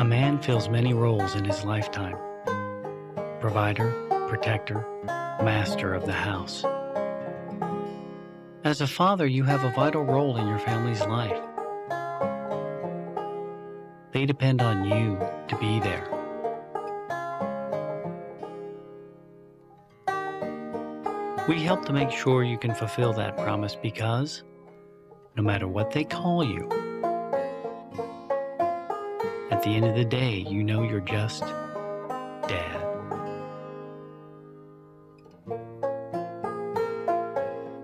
A man fills many roles in his lifetime provider, protector, master of the house. As a father, you have a vital role in your family's life. They depend on you to be there. We help to make sure you can fulfill that promise because no matter what they call you, at the end of the day, you know you're just dad.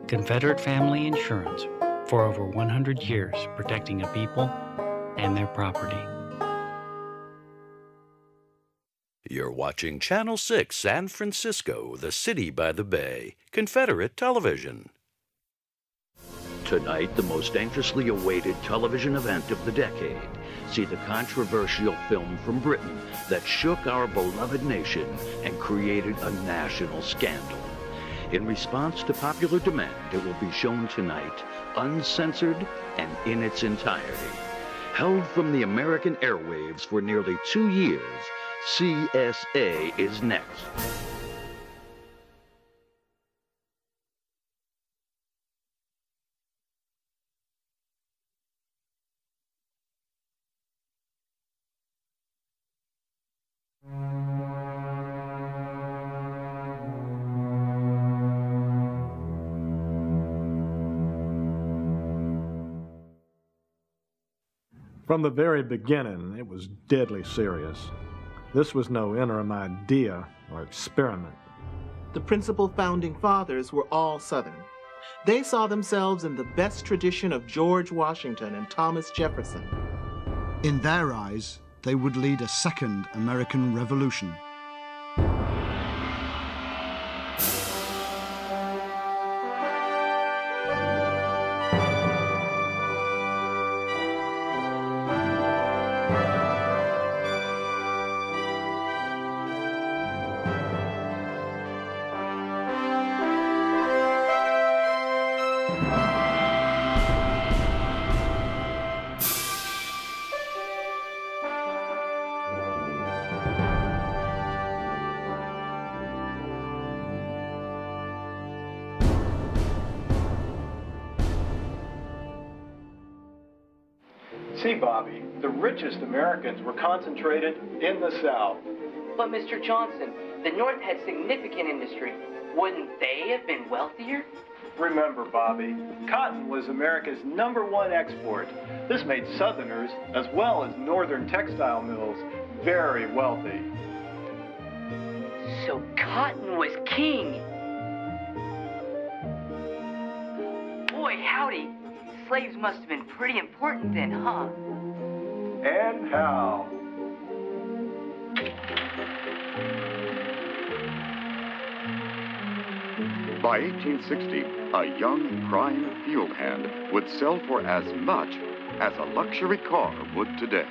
Confederate Family Insurance for over 100 years protecting a people and their property. You're watching Channel 6 San Francisco, the city by the bay, Confederate television. Tonight, the most anxiously awaited television event of the decade. See the controversial film from Britain that shook our beloved nation and created a national scandal. In response to popular demand, it will be shown tonight, uncensored and in its entirety. Held from the American airwaves for nearly two years, CSA is next. From the very beginning, it was deadly serious. This was no interim idea or experiment. The principal founding fathers were all Southern. They saw themselves in the best tradition of George Washington and Thomas Jefferson. In their eyes, they would lead a second American Revolution. Americans were concentrated in the South. But, Mr. Johnson, the North had significant industry. Wouldn't they have been wealthier? Remember, Bobby, cotton was America's number one export. This made Southerners, as well as Northern textile mills, very wealthy. So cotton was king. Boy, howdy. Slaves must have been pretty important then, huh? And how? By 1860, a young prime field hand would sell for as much as a luxury car would today.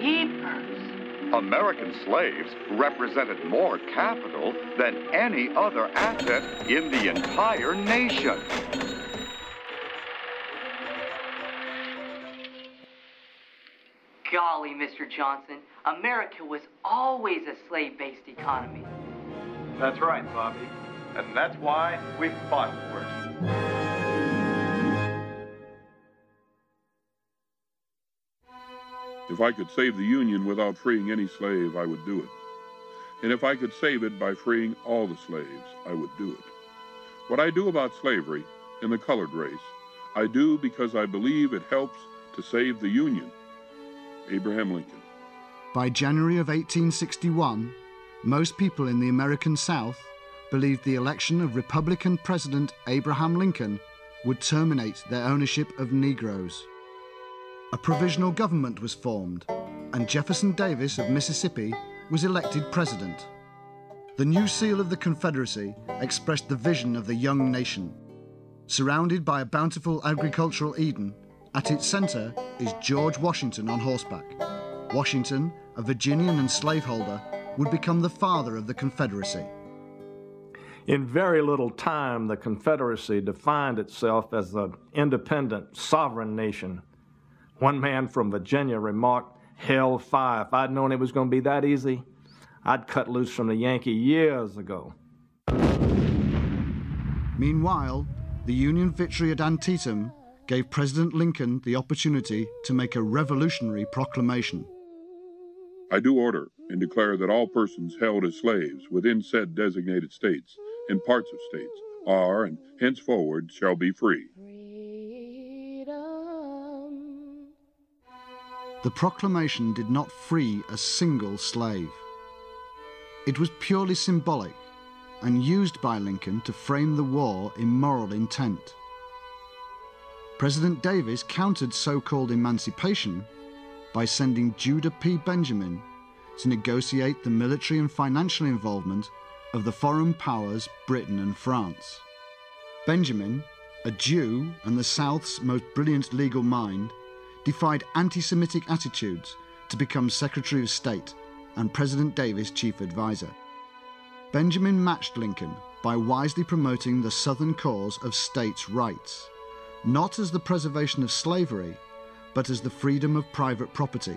Jeepers. American slaves represented more capital than any other asset in the entire nation. Mr. Johnson, America was always a slave-based economy. That's right, Bobby. And that's why we fought for it. If I could save the Union without freeing any slave, I would do it. And if I could save it by freeing all the slaves, I would do it. What I do about slavery and the colored race, I do because I believe it helps to save the Union. Abraham Lincoln. By January of 1861, most people in the American South believed the election of Republican President Abraham Lincoln would terminate their ownership of Negroes. A provisional government was formed, and Jefferson Davis of Mississippi was elected president. The new seal of the Confederacy expressed the vision of the young nation. Surrounded by a bountiful agricultural Eden, at its center is George Washington on horseback. Washington, a Virginian and slaveholder, would become the father of the Confederacy. In very little time, the Confederacy defined itself as an independent, sovereign nation. One man from Virginia remarked Hell fire. If I'd known it was going to be that easy, I'd cut loose from the Yankee years ago. Meanwhile, the Union victory at Antietam gave President Lincoln the opportunity to make a revolutionary proclamation. I do order and declare that all persons held as slaves within said designated states and parts of states are and henceforward shall be free. The proclamation did not free a single slave. It was purely symbolic and used by Lincoln to frame the war in moral intent. President Davis countered so called emancipation by sending Judah P. Benjamin to negotiate the military and financial involvement of the foreign powers Britain and France. Benjamin, a Jew and the South's most brilliant legal mind, defied anti Semitic attitudes to become Secretary of State and President Davis' chief advisor. Benjamin matched Lincoln by wisely promoting the Southern cause of states' rights, not as the preservation of slavery, but as the freedom of private property.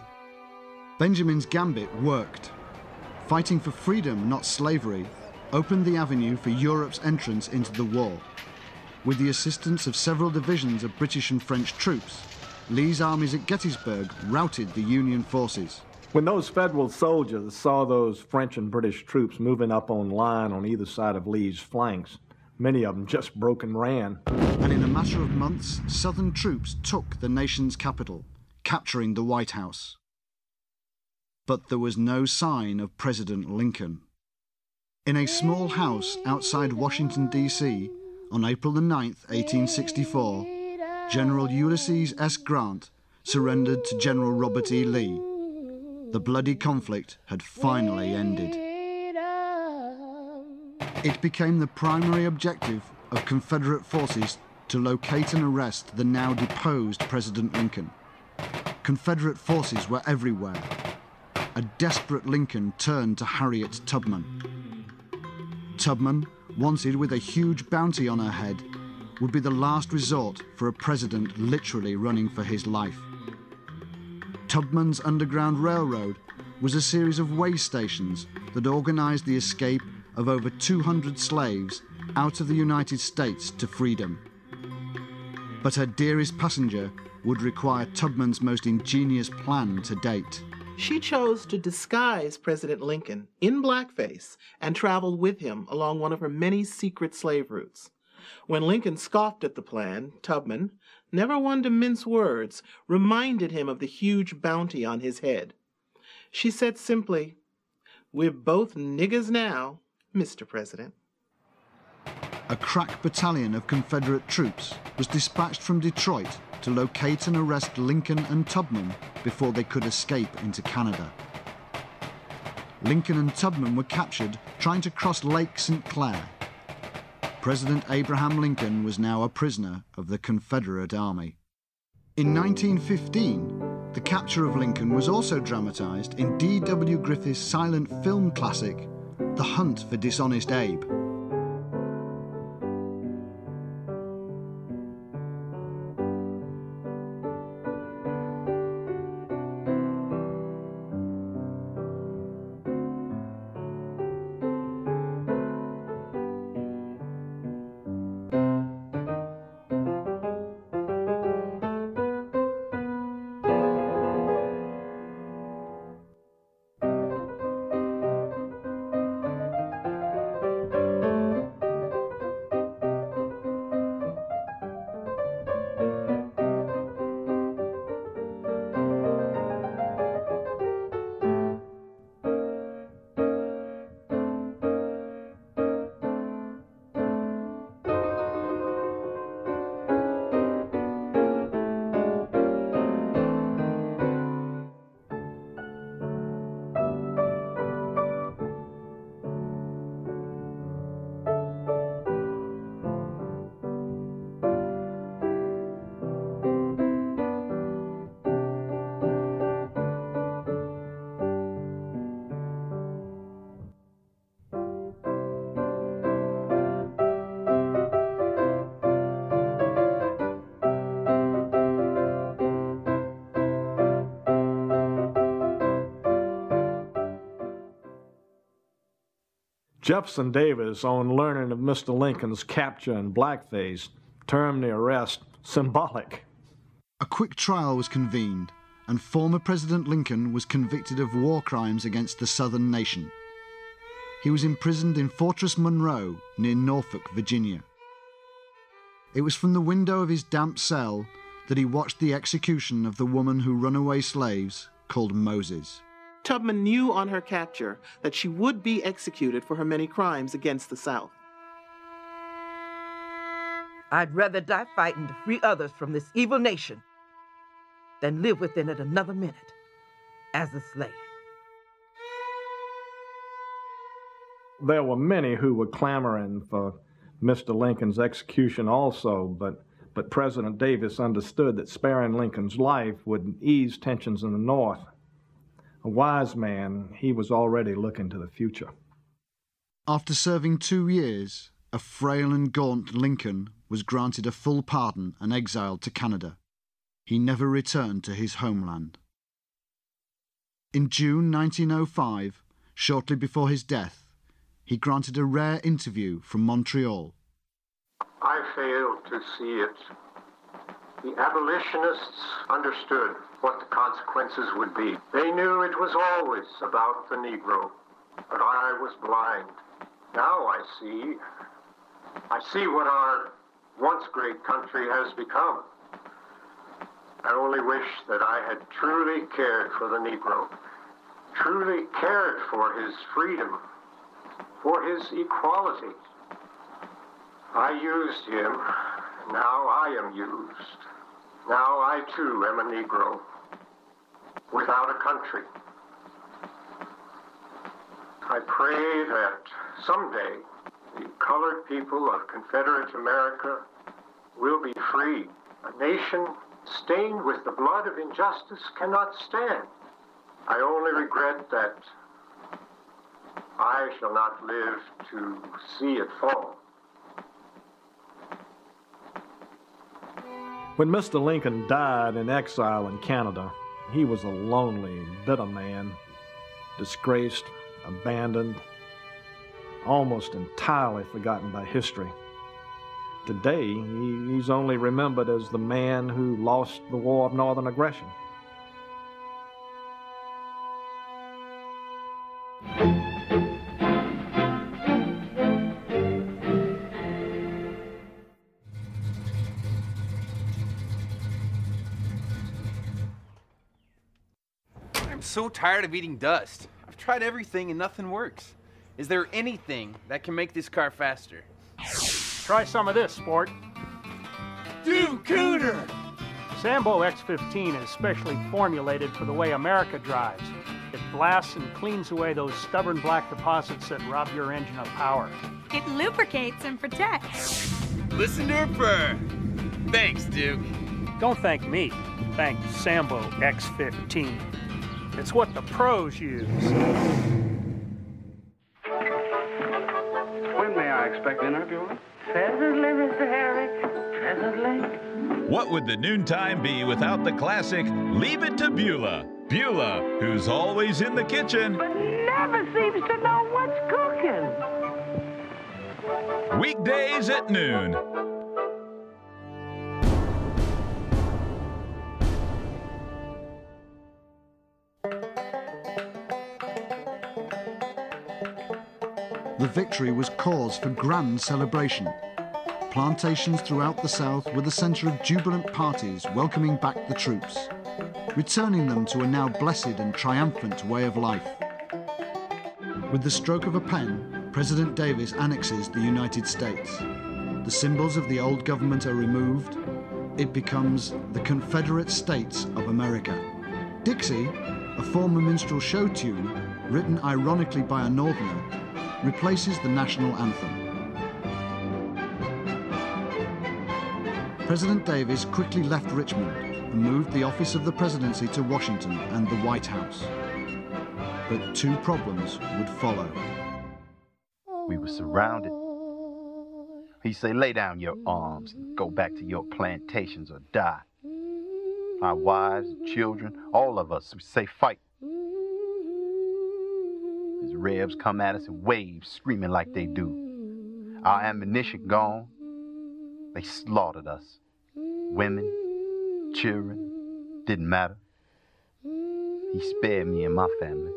Benjamin's gambit worked. Fighting for freedom, not slavery, opened the avenue for Europe's entrance into the war. With the assistance of several divisions of British and French troops, Lee's armies at Gettysburg routed the Union forces. When those Federal soldiers saw those French and British troops moving up on line on either side of Lee's flanks, many of them just broke and ran. And in a matter of months, Southern troops took the nation's capital, capturing the White House. But there was no sign of President Lincoln. In a small house outside Washington, D.C., on April the 9th, 1864, General Ulysses S. Grant surrendered to General Robert E. Lee. The bloody conflict had finally ended. It became the primary objective of Confederate forces to locate and arrest the now deposed President Lincoln. Confederate forces were everywhere. A desperate Lincoln turned to Harriet Tubman. Tubman, wanted with a huge bounty on her head, would be the last resort for a president literally running for his life. Tubman's Underground Railroad was a series of way stations that organized the escape of over 200 slaves out of the United States to freedom. But her dearest passenger would require Tubman's most ingenious plan to date. She chose to disguise President Lincoln in blackface and traveled with him along one of her many secret slave routes. When Lincoln scoffed at the plan, Tubman, never one to mince words, reminded him of the huge bounty on his head. She said simply, We're both niggers now, Mr. President. A crack battalion of Confederate troops was dispatched from Detroit to locate and arrest Lincoln and Tubman before they could escape into Canada. Lincoln and Tubman were captured trying to cross Lake St. Clair. President Abraham Lincoln was now a prisoner of the Confederate Army. In 1915, the capture of Lincoln was also dramatized in D.W. Griffith's silent film classic, The Hunt for Dishonest Abe. Jefferson Davis, on learning of Mr. Lincoln's capture and blackface, termed the arrest symbolic. A quick trial was convened, and former President Lincoln was convicted of war crimes against the Southern nation. He was imprisoned in Fortress Monroe near Norfolk, Virginia. It was from the window of his damp cell that he watched the execution of the woman who runaway slaves called Moses. Tubman knew on her capture that she would be executed for her many crimes against the South. I'd rather die fighting to free others from this evil nation than live within it another minute as a slave. There were many who were clamoring for Mr. Lincoln's execution also, but, but President Davis understood that sparing Lincoln's life would ease tensions in the North. A wise man, he was already looking to the future. After serving two years, a frail and gaunt Lincoln was granted a full pardon and exiled to Canada. He never returned to his homeland. In June 1905, shortly before his death, he granted a rare interview from Montreal. I failed to see it. The abolitionists understood what the consequences would be. They knew it was always about the Negro, but I was blind. Now I see. I see what our once great country has become. I only wish that I had truly cared for the Negro, truly cared for his freedom, for his equality. I used him, now I am used. Now I too am a Negro, without a country. I pray that someday the colored people of Confederate America will be free. A nation stained with the blood of injustice cannot stand. I only regret that I shall not live to see it fall. When Mr. Lincoln died in exile in Canada, he was a lonely, bitter man, disgraced, abandoned, almost entirely forgotten by history. Today, he's only remembered as the man who lost the War of Northern Aggression. So tired of eating dust. I've tried everything and nothing works. Is there anything that can make this car faster? Try some of this, sport. Dude, Cooter! Sambo X15 is specially formulated for the way America drives. It blasts and cleans away those stubborn black deposits that rob your engine of power. It lubricates and protects. Listen to her purr. Thanks, Duke. Don't thank me. Thank Sambo X15. It's what the pros use. When may I expect dinner, Beulah? Presently, Mr. Herrick. Presently. What would the noontime be without the classic Leave It to Beulah? Beulah, who's always in the kitchen. But never seems to know what's cooking. Weekdays at noon. Victory was cause for grand celebration. Plantations throughout the South were the centre of jubilant parties welcoming back the troops, returning them to a now blessed and triumphant way of life. With the stroke of a pen, President Davis annexes the United States. The symbols of the old government are removed. It becomes the Confederate States of America. Dixie, a former minstrel show tune, written ironically by a Northerner, replaces the national anthem. President Davis quickly left Richmond and moved the office of the presidency to Washington and the White House. But two problems would follow. We were surrounded. He say, lay down your arms and go back to your plantations or die. Our wives, children, all of us, we say fight Rebs come at us in waves, screaming like they do. Our ammunition gone. They slaughtered us. Women, children, didn't matter. He spared me and my family.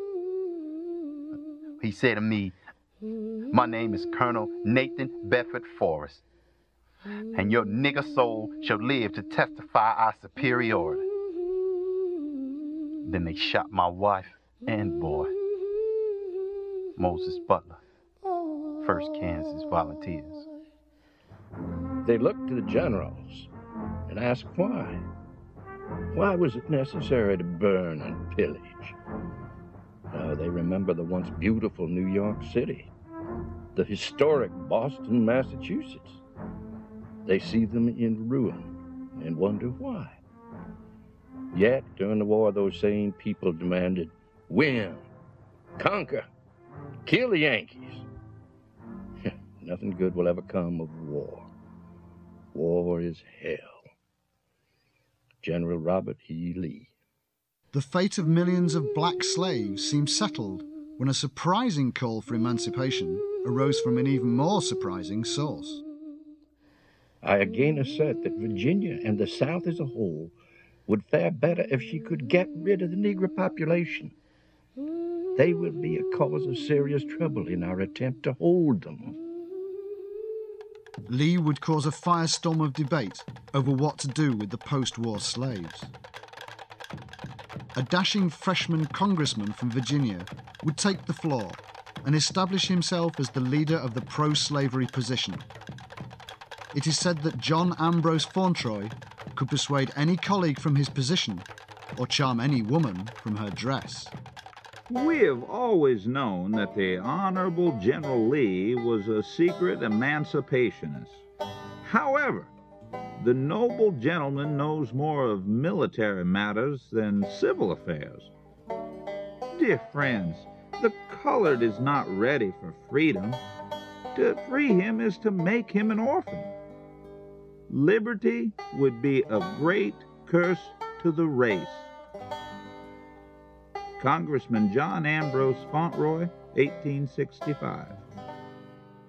He said to me, My name is Colonel Nathan Bedford Forrest, and your nigger soul shall live to testify our superiority. Then they shot my wife and boy, Moses Butler, 1st Kansas Volunteers. They looked to the generals and asked why. Why was it necessary to burn and pillage? Now they remember the once beautiful New York City, the historic Boston, Massachusetts. They see them in ruin and wonder why. Yet, during the war, those same people demanded win, conquer, kill the Yankees. Nothing good will ever come of war. War is hell. General Robert E. Lee. The fate of millions of black slaves seemed settled when a surprising call for emancipation arose from an even more surprising source. I again assert that Virginia and the South as a whole would fare better if she could get rid of the Negro population. They will be a cause of serious trouble in our attempt to hold them. Lee would cause a firestorm of debate over what to do with the post war slaves. A dashing freshman congressman from Virginia would take the floor and establish himself as the leader of the pro slavery position. It is said that John Ambrose Fauntroy could persuade any colleague from his position or charm any woman from her dress. We have always known that the Honorable General Lee was a secret emancipationist. However, the noble gentleman knows more of military matters than civil affairs. Dear friends, the colored is not ready for freedom. To free him is to make him an orphan. Liberty would be a great curse to the race. Congressman John Ambrose Fauntroy, 1865.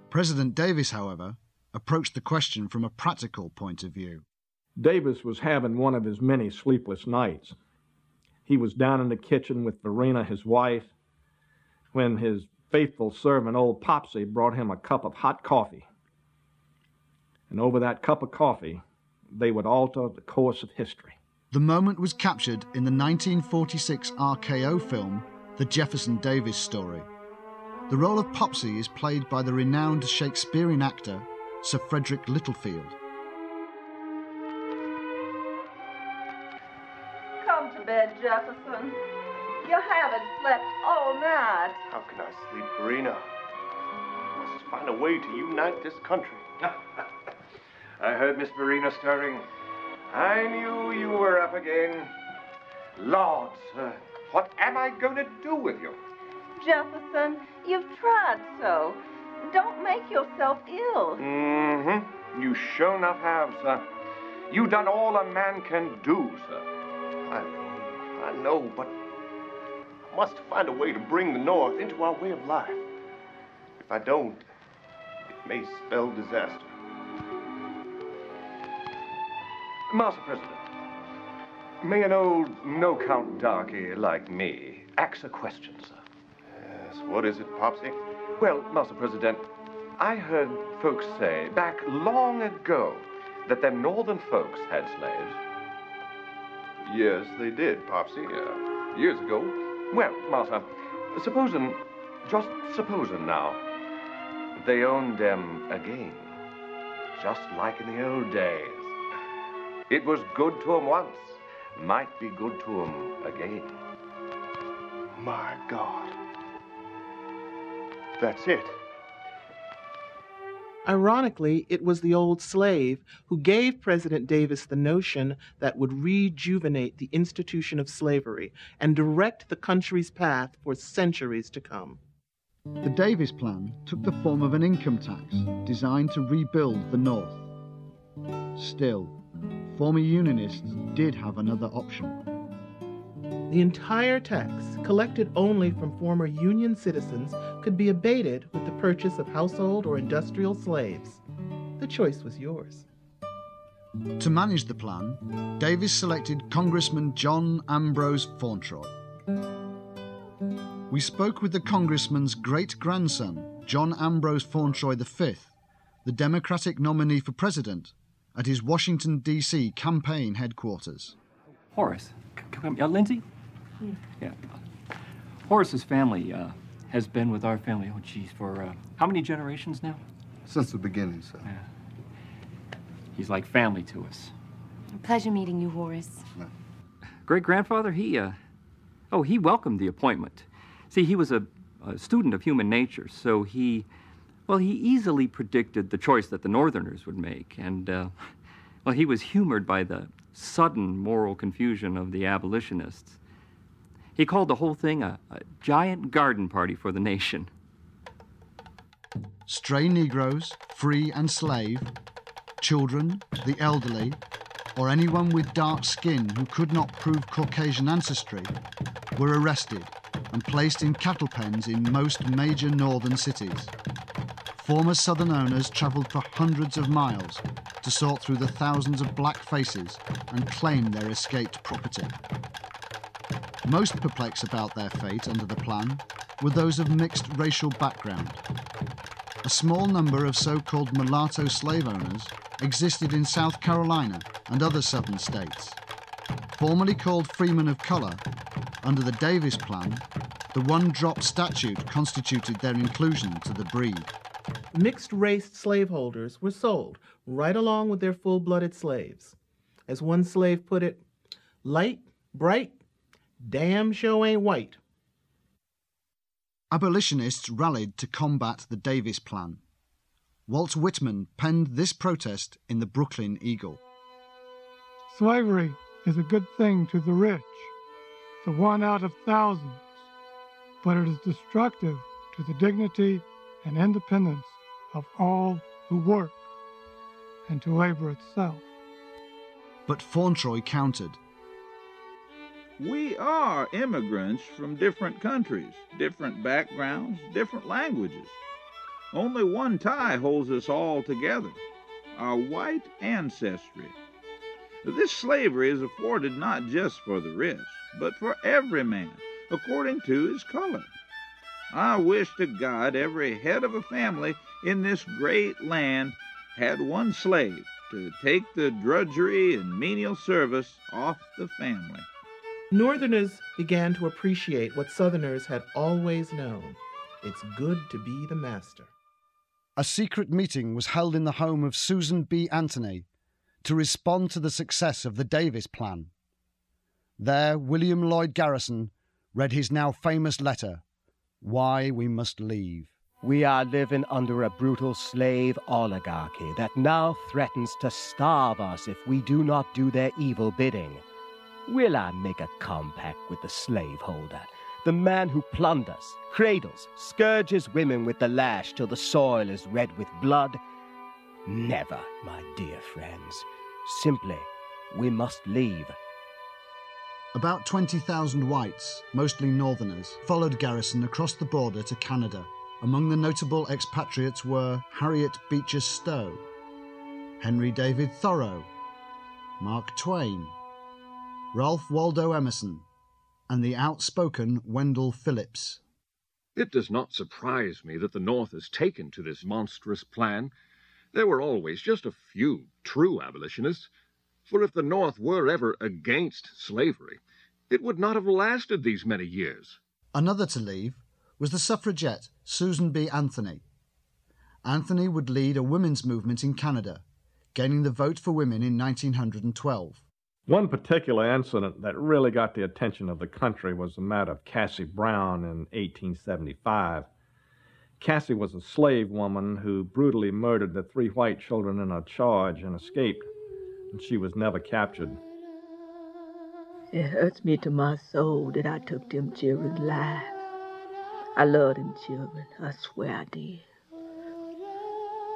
President Davis, however, approached the question from a practical point of view. Davis was having one of his many sleepless nights. He was down in the kitchen with Varina, his wife, when his faithful servant, old Popsy, brought him a cup of hot coffee. And over that cup of coffee, they would alter the course of history. The moment was captured in the 1946 RKO film, The Jefferson Davis Story. The role of Popsy is played by the renowned Shakespearean actor Sir Frederick Littlefield. Come to bed, Jefferson. You haven't slept all night. How can I sleep, Varina? I must find a way to unite this country. I heard Miss Varina stirring. I knew you were up again. Lord, sir, what am I going to do with you? Jefferson, you've tried so. Don't make yourself ill. Mm-hmm. You sure enough have, sir. You've done all a man can do, sir. I know, I know, but I must find a way to bring the North into our way of life. If I don't, it may spell disaster. Master President, may an old no-count darky like me ask a question, sir? Yes, what is it, Popsy? Well, Master President, I heard folks say back long ago that them northern folks had slaves. Yes, they did, Popsy, uh, years ago. Well, Master, supposing, just supposing now, they owned them again, just like in the old days. It was good to 'em once, might be good to 'em again. My God. That's it. Ironically, it was the old slave who gave President Davis the notion that would rejuvenate the institution of slavery and direct the country's path for centuries to come. The Davis Plan took the form of an income tax designed to rebuild the North. Still, former Unionists did have another option. The entire tax, collected only from former Union citizens, could be abated with the purchase of household or industrial slaves. The choice was yours. To manage the plan, Davis selected Congressman John Ambrose Fauntroy. We spoke with the congressman's great grandson, John Ambrose Fauntroy V, the Democratic nominee for president, at his Washington, D.C. campaign headquarters. Horace, come, uh, Lindsay? Yeah. Horace's family uh, has been with our family, oh, geez, for uh, how many generations now? Since the beginning, sir. Yeah. He's like family to us. Pleasure meeting you, Horace. Great grandfather, he, uh, oh, he welcomed the appointment. See, he was a, a student of human nature, so he, well, he easily predicted the choice that the Northerners would make, and, uh, well, he was humored by the sudden moral confusion of the abolitionists. He called the whole thing a, a giant garden party for the nation. Stray Negroes, free and slave, children, the elderly, or anyone with dark skin who could not prove Caucasian ancestry were arrested and placed in cattle pens in most major northern cities. Former southern owners travelled for hundreds of miles to sort through the thousands of black faces and claim their escaped property. Most perplexed about their fate under the plan were those of mixed racial background. A small number of so called mulatto slave owners existed in South Carolina and other southern states. Formerly called freemen of colour, under the Davis Plan, the one drop statute constituted their inclusion to the breed. Mixed race slaveholders were sold right along with their full blooded slaves. As one slave put it, light, bright, damn show ain't white. Abolitionists rallied to combat the Davis Plan. Walt Whitman penned this protest in the Brooklyn Eagle. Slavery is a good thing to the rich, the one out of thousands, but it is destructive to the dignity and independence of all who work and to labor itself. But Fauntroy countered. We are immigrants from different countries, different backgrounds, different languages. Only one tie holds us all together our white ancestry. This slavery is afforded not just for the rich, but for every man, according to his color. I wish to God every head of a family in this great land had one slave to take the drudgery and menial service off the family. Northerners began to appreciate what Southerners had always known it's good to be the master. A secret meeting was held in the home of Susan B. Anthony to respond to the success of the Davis Plan. There, William Lloyd Garrison read his now famous letter, Why We Must Leave. We are living under a brutal slave oligarchy that now threatens to starve us if we do not do their evil bidding. Will I make a compact with the slaveholder the man who plunders, cradles, scourges women with the lash till the soil is red with blood? Never, my dear friends. Simply, we must leave. About 20,000 whites, mostly northerners, followed Garrison across the border to Canada. Among the notable expatriates were Harriet Beecher Stowe, Henry David Thoreau, Mark Twain, Ralph Waldo Emerson, and the outspoken Wendell Phillips. It does not surprise me that the North has taken to this monstrous plan. There were always just a few true abolitionists, for if the North were ever against slavery, it would not have lasted these many years. Another to leave was the suffragette Susan B. Anthony. Anthony would lead a women's movement in Canada, gaining the vote for women in 1912. One particular incident that really got the attention of the country was the matter of Cassie Brown in 1875. Cassie was a slave woman who brutally murdered the three white children in her charge and escaped, and she was never captured. It hurts me to my soul that I took them children's lives. I love them children, I swear I did.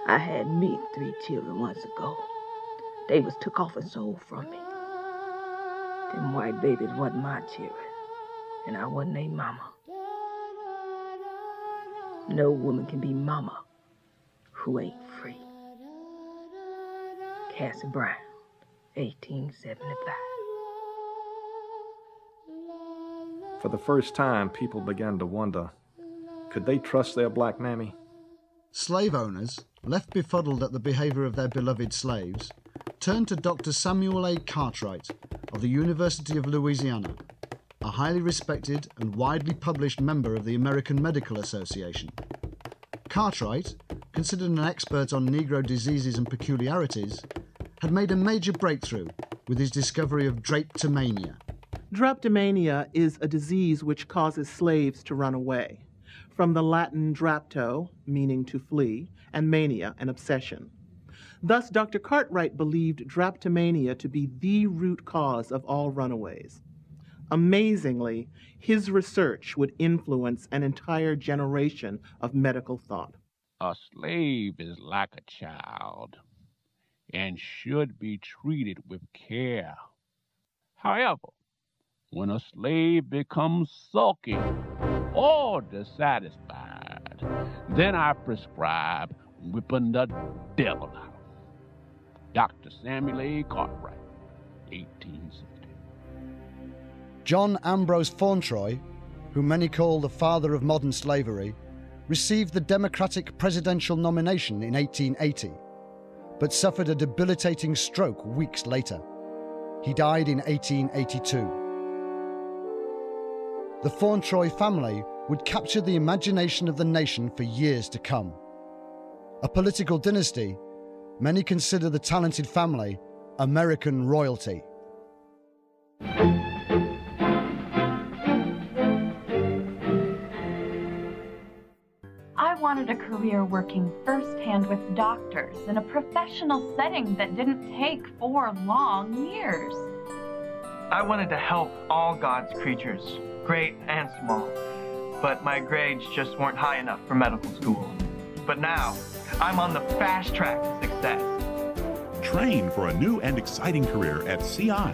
I had me three children once ago. They was took off and sold from me. Them white babies wasn't my children. and I wasn't a mama. No woman can be mama who ain't free. Cassie Brown, 1875. For the first time, people began to wonder could they trust their black mammy? Slave owners, left befuddled at the behavior of their beloved slaves, turned to Dr. Samuel A. Cartwright of the University of Louisiana, a highly respected and widely published member of the American Medical Association. Cartwright, considered an expert on Negro diseases and peculiarities, had made a major breakthrough with his discovery of drapetomania. Drapetomania is a disease which causes slaves to run away. From the Latin drapto, meaning to flee, and mania, an obsession. Thus, Dr. Cartwright believed drapetomania to be the root cause of all runaways. Amazingly, his research would influence an entire generation of medical thought. A slave is like a child and should be treated with care. However, when a slave becomes sulky or dissatisfied, then I prescribe whipping the devil out. of Dr. Samuel A. Cartwright, 1860. John Ambrose Fauntroy, whom many call the father of modern slavery, received the Democratic presidential nomination in 1880, but suffered a debilitating stroke weeks later. He died in 1882. The Fauntroy family would capture the imagination of the nation for years to come. A political dynasty, many consider the talented family American royalty. I wanted a career working firsthand with doctors in a professional setting that didn't take four long years. I wanted to help all God's creatures, great and small, but my grades just weren't high enough for medical school. But now, I'm on the fast track to success. Train for a new and exciting career at CI,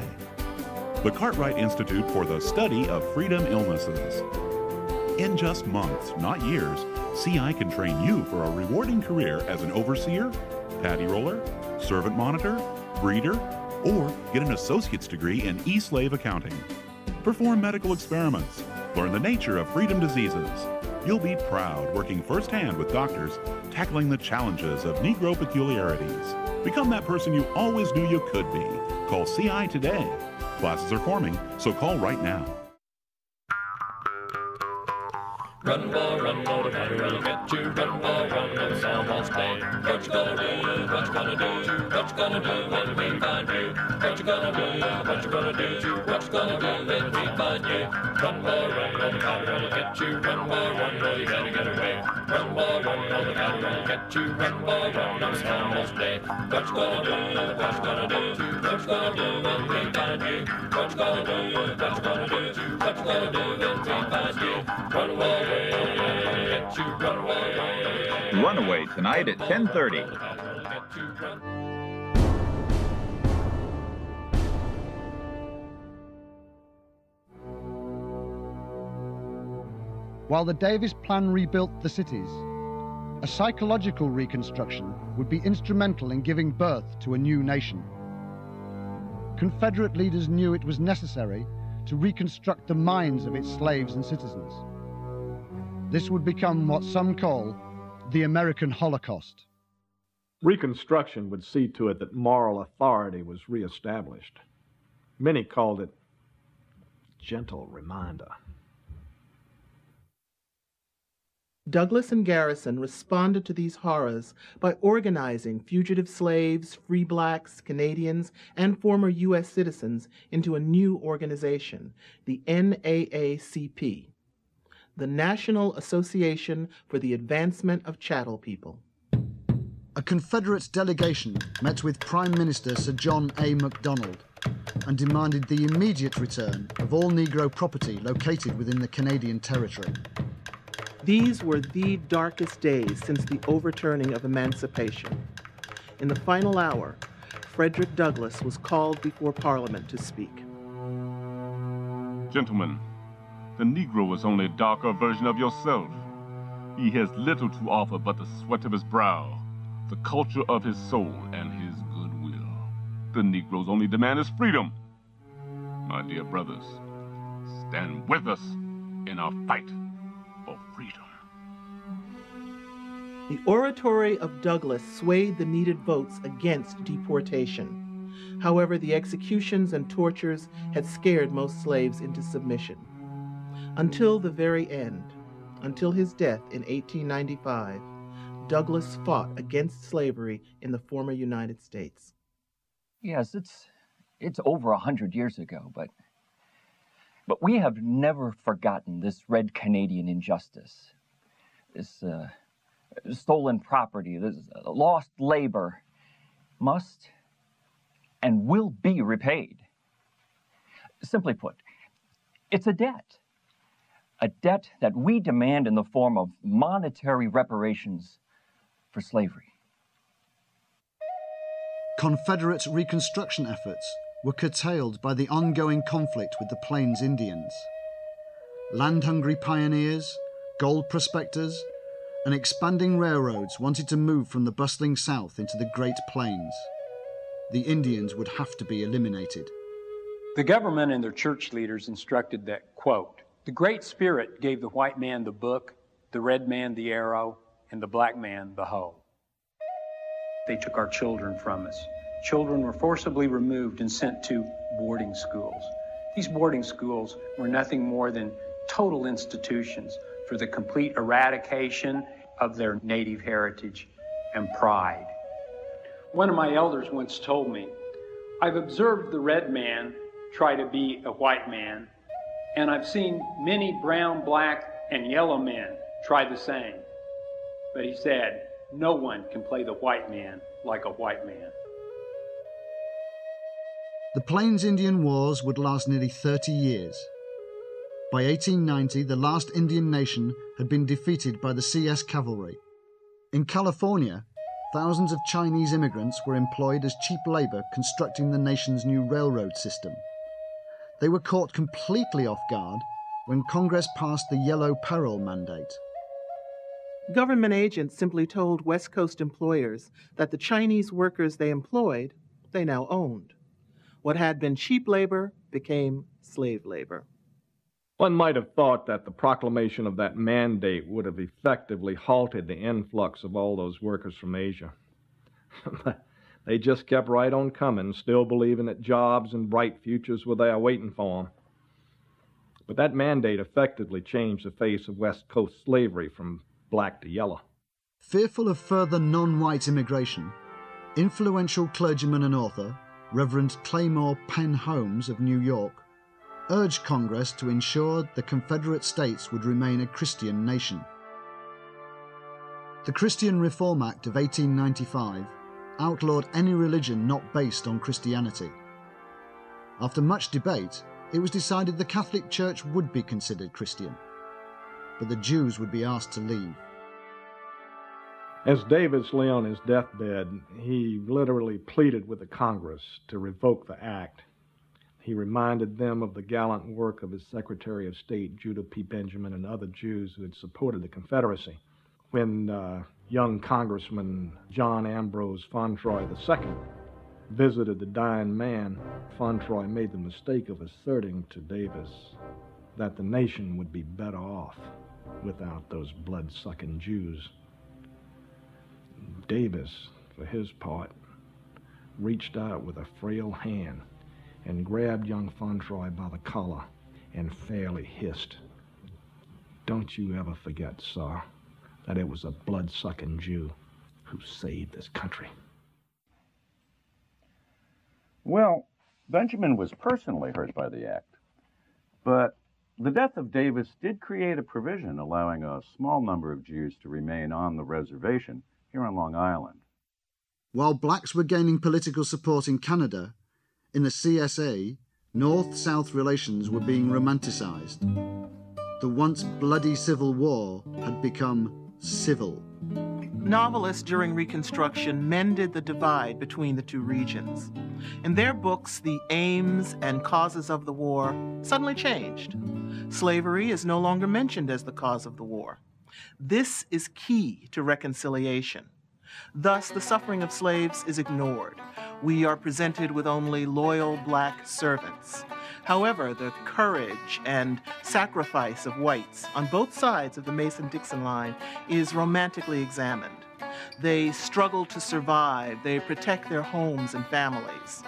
the Cartwright Institute for the Study of Freedom Illnesses. In just months, not years, CI can train you for a rewarding career as an overseer, paddy roller, servant monitor, breeder, or get an associate's degree in e slave accounting. Perform medical experiments, learn the nature of freedom diseases. You'll be proud working firsthand with doctors, tackling the challenges of Negro peculiarities. Become that person you always knew you could be. Call CI today. Classes are forming, so call right now. Run, boy, run, boy, the battery will get you. Run, boy, run, no someone's play. What you gonna do? What you gonna do? What you gonna do when we find you? What you gonna do? What you gonna do? What you gonna do when we find you? Run, boy, run, no the battery will get you. Run, boy, run, no you gotta get away. Run, boy, run, no the battery will get you. Run, boy, run, no someone's play. What you gonna do? What you gonna do? What you gonna do when we find you? What you gonna do? What you gonna do? What you gonna do when we find you? Run away. Runaway tonight at 10:30. While the Davis Plan rebuilt the cities, a psychological reconstruction would be instrumental in giving birth to a new nation. Confederate leaders knew it was necessary to reconstruct the minds of its slaves and citizens. This would become what some call the American Holocaust. Reconstruction would see to it that moral authority was reestablished. Many called it gentle reminder. Douglass and Garrison responded to these horrors by organizing fugitive slaves, free blacks, Canadians, and former U.S. citizens into a new organization, the NAACP, the National Association for the Advancement of Chattel People. A Confederate delegation met with Prime Minister Sir John A. Macdonald and demanded the immediate return of all Negro property located within the Canadian Territory. These were the darkest days since the overturning of emancipation. In the final hour, Frederick Douglass was called before Parliament to speak. Gentlemen, The Negro is only a darker version of yourself. He has little to offer but the sweat of his brow, the culture of his soul, and his goodwill. The Negro's only demand is freedom. My dear brothers, stand with us in our fight for freedom. The oratory of Douglass swayed the needed votes against deportation. However, the executions and tortures had scared most slaves into submission. Until the very end, until his death in 1895, Douglass fought against slavery in the former United States. Yes, it's it's over a hundred years ago, but but we have never forgotten this red Canadian injustice, this uh, stolen property, this lost labor, must and will be repaid. Simply put, it's a debt. A debt that we demand in the form of monetary reparations for slavery. Confederate reconstruction efforts were curtailed by the ongoing conflict with the Plains Indians. Land hungry pioneers, gold prospectors, and expanding railroads wanted to move from the bustling South into the Great Plains. The Indians would have to be eliminated. The government and their church leaders instructed that, quote, the Great Spirit gave the white man the book, the red man the arrow, and the black man the hoe. They took our children from us. Children were forcibly removed and sent to boarding schools. These boarding schools were nothing more than total institutions for the complete eradication of their native heritage and pride. One of my elders once told me, I've observed the red man try to be a white man, and I've seen many brown, black, and yellow men try the same. But he said, no one can play the white man like a white man. The Plains Indian Wars would last nearly 30 years. By 1890, the last Indian nation had been defeated by the CS Cavalry. In California, thousands of Chinese immigrants were employed as cheap labor constructing the nation's new railroad system. They were caught completely off guard when Congress passed the Yellow Peril Mandate. Government agents simply told West Coast employers that the Chinese workers they employed, they now owned. What had been cheap labor became slave labor. One might have thought that the proclamation of that mandate would have effectively halted the influx of all those workers from Asia. but they just kept right on coming, still believing that jobs and bright futures were there waiting for them. But that mandate effectively changed the face of West Coast slavery from black to yellow. Fearful of further non white immigration, influential clergyman and author, Reverend Claymore Penn Holmes of New York, urged Congress to ensure the Confederate States would remain a Christian nation. The Christian Reform Act of 1895 outlawed any religion not based on Christianity. After much debate, it was decided the Catholic Church would be considered Christian, but the Jews would be asked to leave. As Davis lay on his deathbed, he literally pleaded with the Congress to revoke the act. He reminded them of the gallant work of his Secretary of State, Judah P. Benjamin, and other Jews who had supported the Confederacy. When uh, young Congressman John Ambrose Fauntroy II visited the dying man, Fauntroy made the mistake of asserting to Davis that the nation would be better off without those blood sucking Jews. Davis, for his part, reached out with a frail hand and grabbed young Fauntroy by the collar and fairly hissed, Don't you ever forget, sir, that it was a blood sucking Jew who saved this country. Well, Benjamin was personally hurt by the act, but the death of Davis did create a provision allowing a small number of Jews to remain on the reservation here on Long Island. While blacks were gaining political support in Canada, in the CSA, North South relations were being romanticized. The once bloody Civil War had become civil. Novelists during Reconstruction mended the divide between the two regions. In their books, the aims and causes of the war suddenly changed. Slavery is no longer mentioned as the cause of the war. This is key to reconciliation. Thus, the suffering of slaves is ignored. We are presented with only loyal black servants. However, the courage and sacrifice of whites on both sides of the Mason Dixon line is romantically examined. They struggle to survive, they protect their homes and families.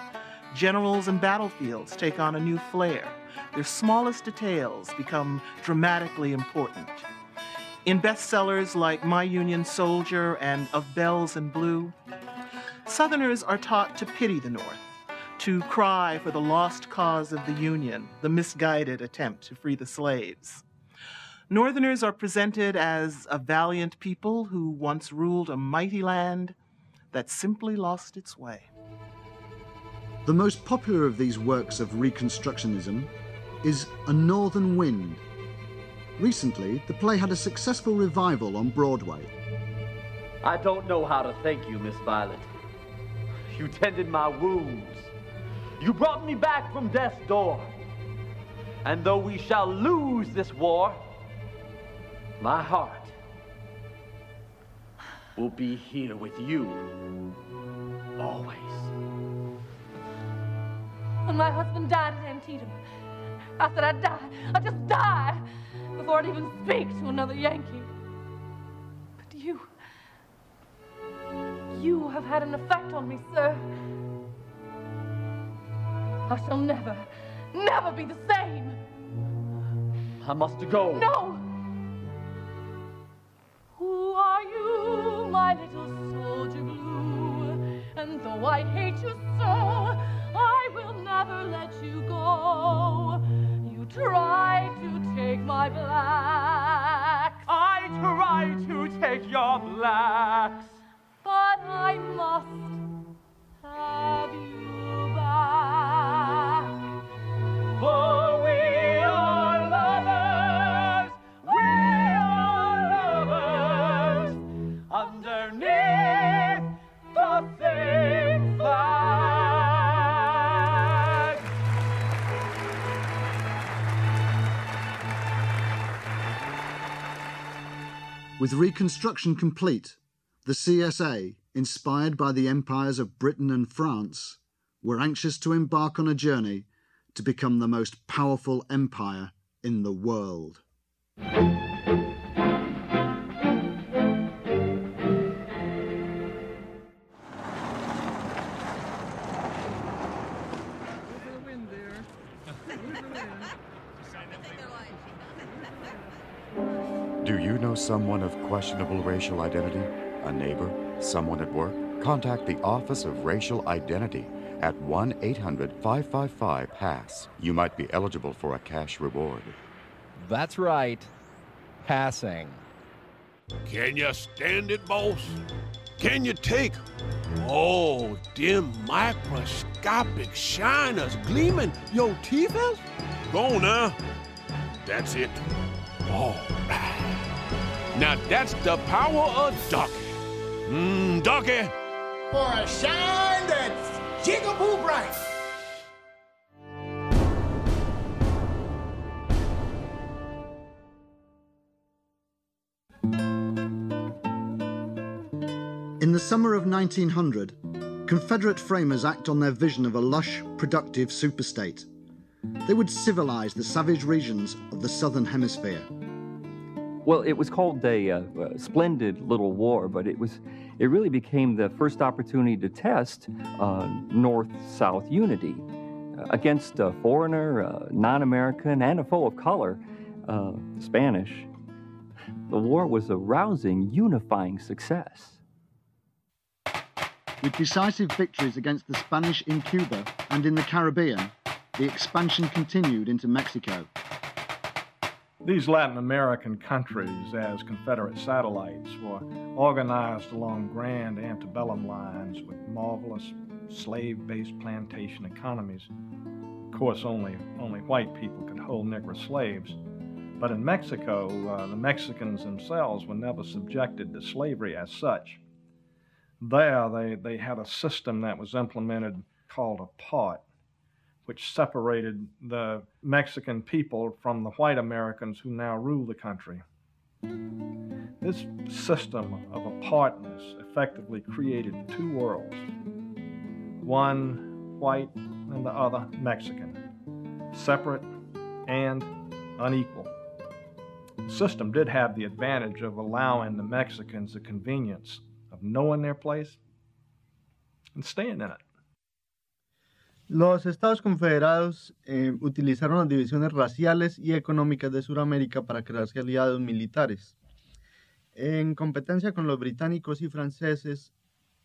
Generals and battlefields take on a new flair. Their smallest details become dramatically important. In bestsellers like My Union Soldier and Of Bells and Blue, Southerners are taught to pity the North, to cry for the lost cause of the Union, the misguided attempt to free the slaves. Northerners are presented as a valiant people who once ruled a mighty land that simply lost its way. The most popular of these works of Reconstructionism is A Northern Wind. Recently, the play had a successful revival on Broadway. I don't know how to thank you, Miss Violet. You tended my wounds. You brought me back from death's door. And though we shall lose this war, my heart will be here with you always. When my husband died at Antietam, I said I'd die. I'd just die before I'd even speak to another Yankee. But you, you have had an effect on me, sir. I shall never, never be the same. I must go. No! Who are you, my little soldier blue? And though I hate you so, I will never let you go. Try to take my blacks. I try to take your blacks. But I must have you back. For With Reconstruction complete, the CSA, inspired by the empires of Britain and France, were anxious to embark on a journey to become the most powerful empire in the world. Someone of questionable racial identity? A neighbor? Someone at work? Contact the Office of Racial Identity at 1 800 555 PASS. You might be eligible for a cash reward. That's right. Passing. Can you stand it, boss? Can you take? Oh, dim microscopic shiners gleaming your teeth is? Go on now. That's it. All right. Now that's the power of Darkie. Mmm, Darkie. For a shine that's jigaboo bright. In the summer of 1900, Confederate framers act on their vision of a lush, productive superstate. They would civilize the savage regions of the southern hemisphere. Well, it was called a, uh, uh, splendid little war, but it was, it really became the first opportunity to test uh, North-South unity uh, against a foreigner, uh, non-American, and a foe of color, uh, Spanish. The war was a rousing, unifying success. With decisive victories against the Spanish in Cuba and in the Caribbean, the expansion continued into Mexico. These Latin American countries, as Confederate satellites, were organized along grand antebellum lines with marvelous slave based plantation economies. Of course, only, only white people could hold Negro slaves, But in Mexico, uh, the Mexicans themselves were never subjected to slavery as such. There, they, they had a system that was implemented called a part, which separated the Mexican people from the white Americans who now rule the country. This system of apartness effectively created two worlds one white and the other Mexican, separate and unequal. The system did have the advantage of allowing the Mexicans the convenience of knowing their place and staying in it. Los Estados Confederados eh, utilizaron las divisiones raciales y económicas de Sudamérica para crearse aliados militares. En competencia con los británicos y franceses,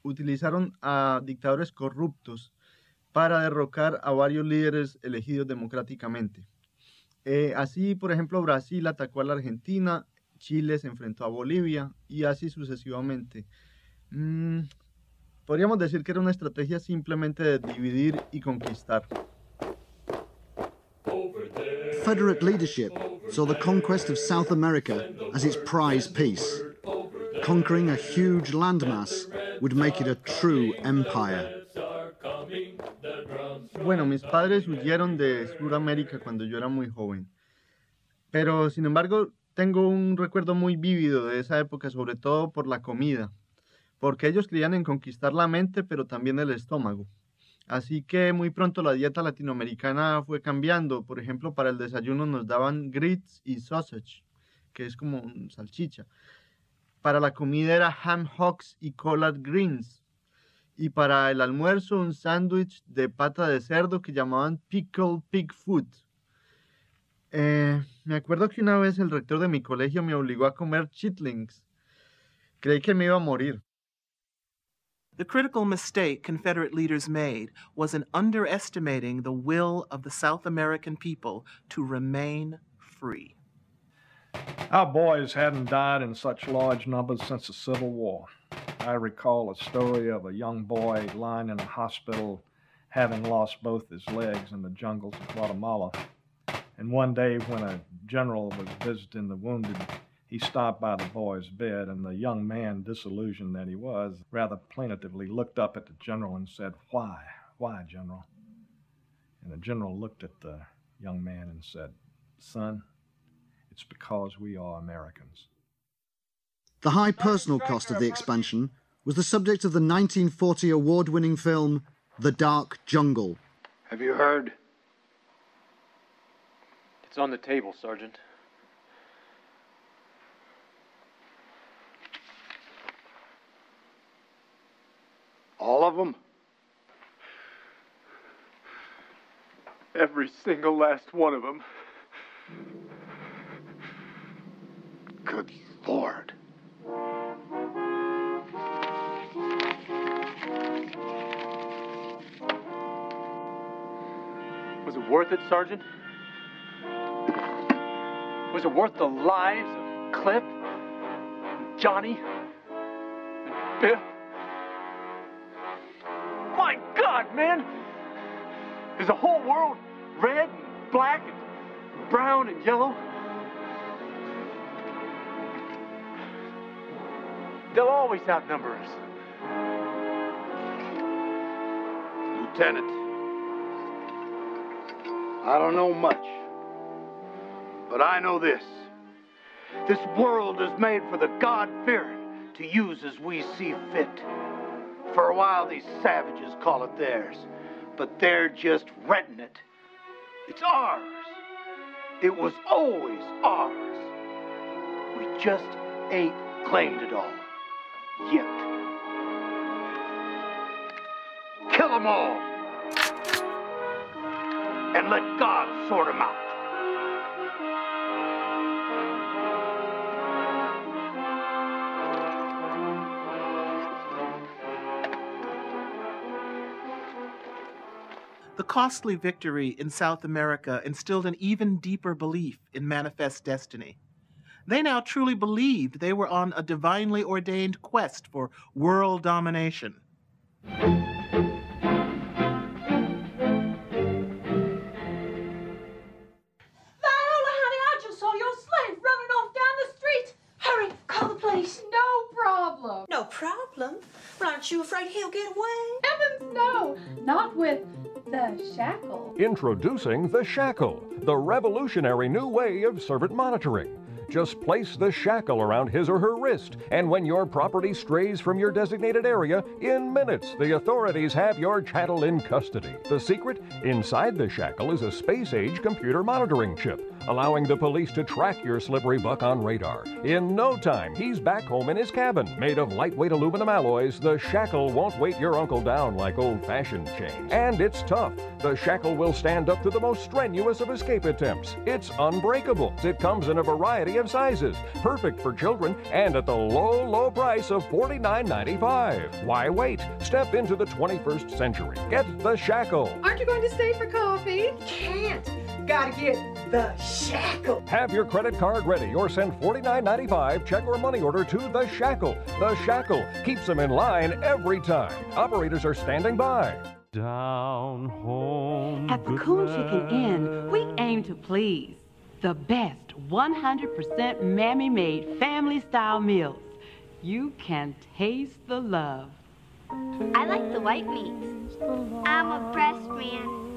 utilizaron a dictadores corruptos para derrocar a varios líderes elegidos democráticamente. Eh, así, por ejemplo, Brasil atacó a la Argentina, Chile se enfrentó a Bolivia y así sucesivamente. Mm, podríamos decir que era una estrategia simplemente de dividir y conquistar. Confederate leadership saw the conquest of South America as its prize piece. Conquering a huge landmass would make it a true empire. Bueno, mis padres huyeron de Sudamérica cuando yo era muy joven. Pero, sin embargo, tengo un recuerdo muy vívido de esa época, sobre todo por la comida. Porque ellos creían en conquistar la mente, pero también el estómago. Así que muy pronto la dieta latinoamericana fue cambiando. Por ejemplo, para el desayuno nos daban grits y sausage, que es como salchicha. Para la comida era ham hocks y collard greens. Y para el almuerzo un sándwich de pata de cerdo que llamaban pickle pig food. Eh, me acuerdo que una vez el rector de mi colegio me obligó a comer chitlings. Creí que me iba a morir. The critical mistake Confederate leaders made was in underestimating the will of the South American people to remain free. Our boys hadn't died in such large numbers since the Civil War. I recall a story of a young boy lying in a hospital having lost both his legs in the jungles of Guatemala. And one day, when a general was visiting the wounded, he stopped by the boy's bed, and the young man, disillusioned that he was, rather plaintively looked up at the general and said, Why? Why, General? And the general looked at the young man and said, Son, it's because we are Americans. The high personal cost of the expansion was the subject of the 1940 award winning film The Dark Jungle. Have you heard? It's on the table, Sergeant. All of them? Every single last one of them. Good Lord. Was it worth it, Sergeant? Was it worth the lives of Cliff, and Johnny, and Biff? Man! Is the whole world red and black and brown and yellow? They'll always outnumber us. Lieutenant, I don't know much, but I know this. This world is made for the God fearing to use as we see fit. For a while, these savages call it theirs, but they're just renting it. It's ours. It was always ours. We just ain't claimed it all. Yet. Kill them all. And let God sort them out. Costly victory in South America instilled an even deeper belief in manifest destiny. They now truly believed they were on a divinely ordained quest for world domination. Introducing the Shackle, the revolutionary new way of servant monitoring. Just place the shackle around his or her wrist, and when your property strays from your designated area, in minutes the authorities have your chattel in custody. The secret? Inside the shackle is a space age computer monitoring chip, allowing the police to track your slippery buck on radar. In no time, he's back home in his cabin. Made of lightweight aluminum alloys, the shackle won't weight your uncle down like old fashioned chains. And it's tough. The shackle will stand up to the most strenuous of escape attempts. It's unbreakable. It comes in a variety of sizes, perfect for children, and at the low, low price of $49.95. Why wait? Step into the 21st century. Get the shackle. Aren't you going to stay for coffee? Can't. Gotta get the shackle. Have your credit card ready or send $49.95 check or money order to The Shackle. The Shackle keeps them in line every time. Operators are standing by. Down home. At the Coon Chicken Inn, we aim to please. The best 100% mammy made family style meals. You can taste the love. I like the white meats. I'm a breast man.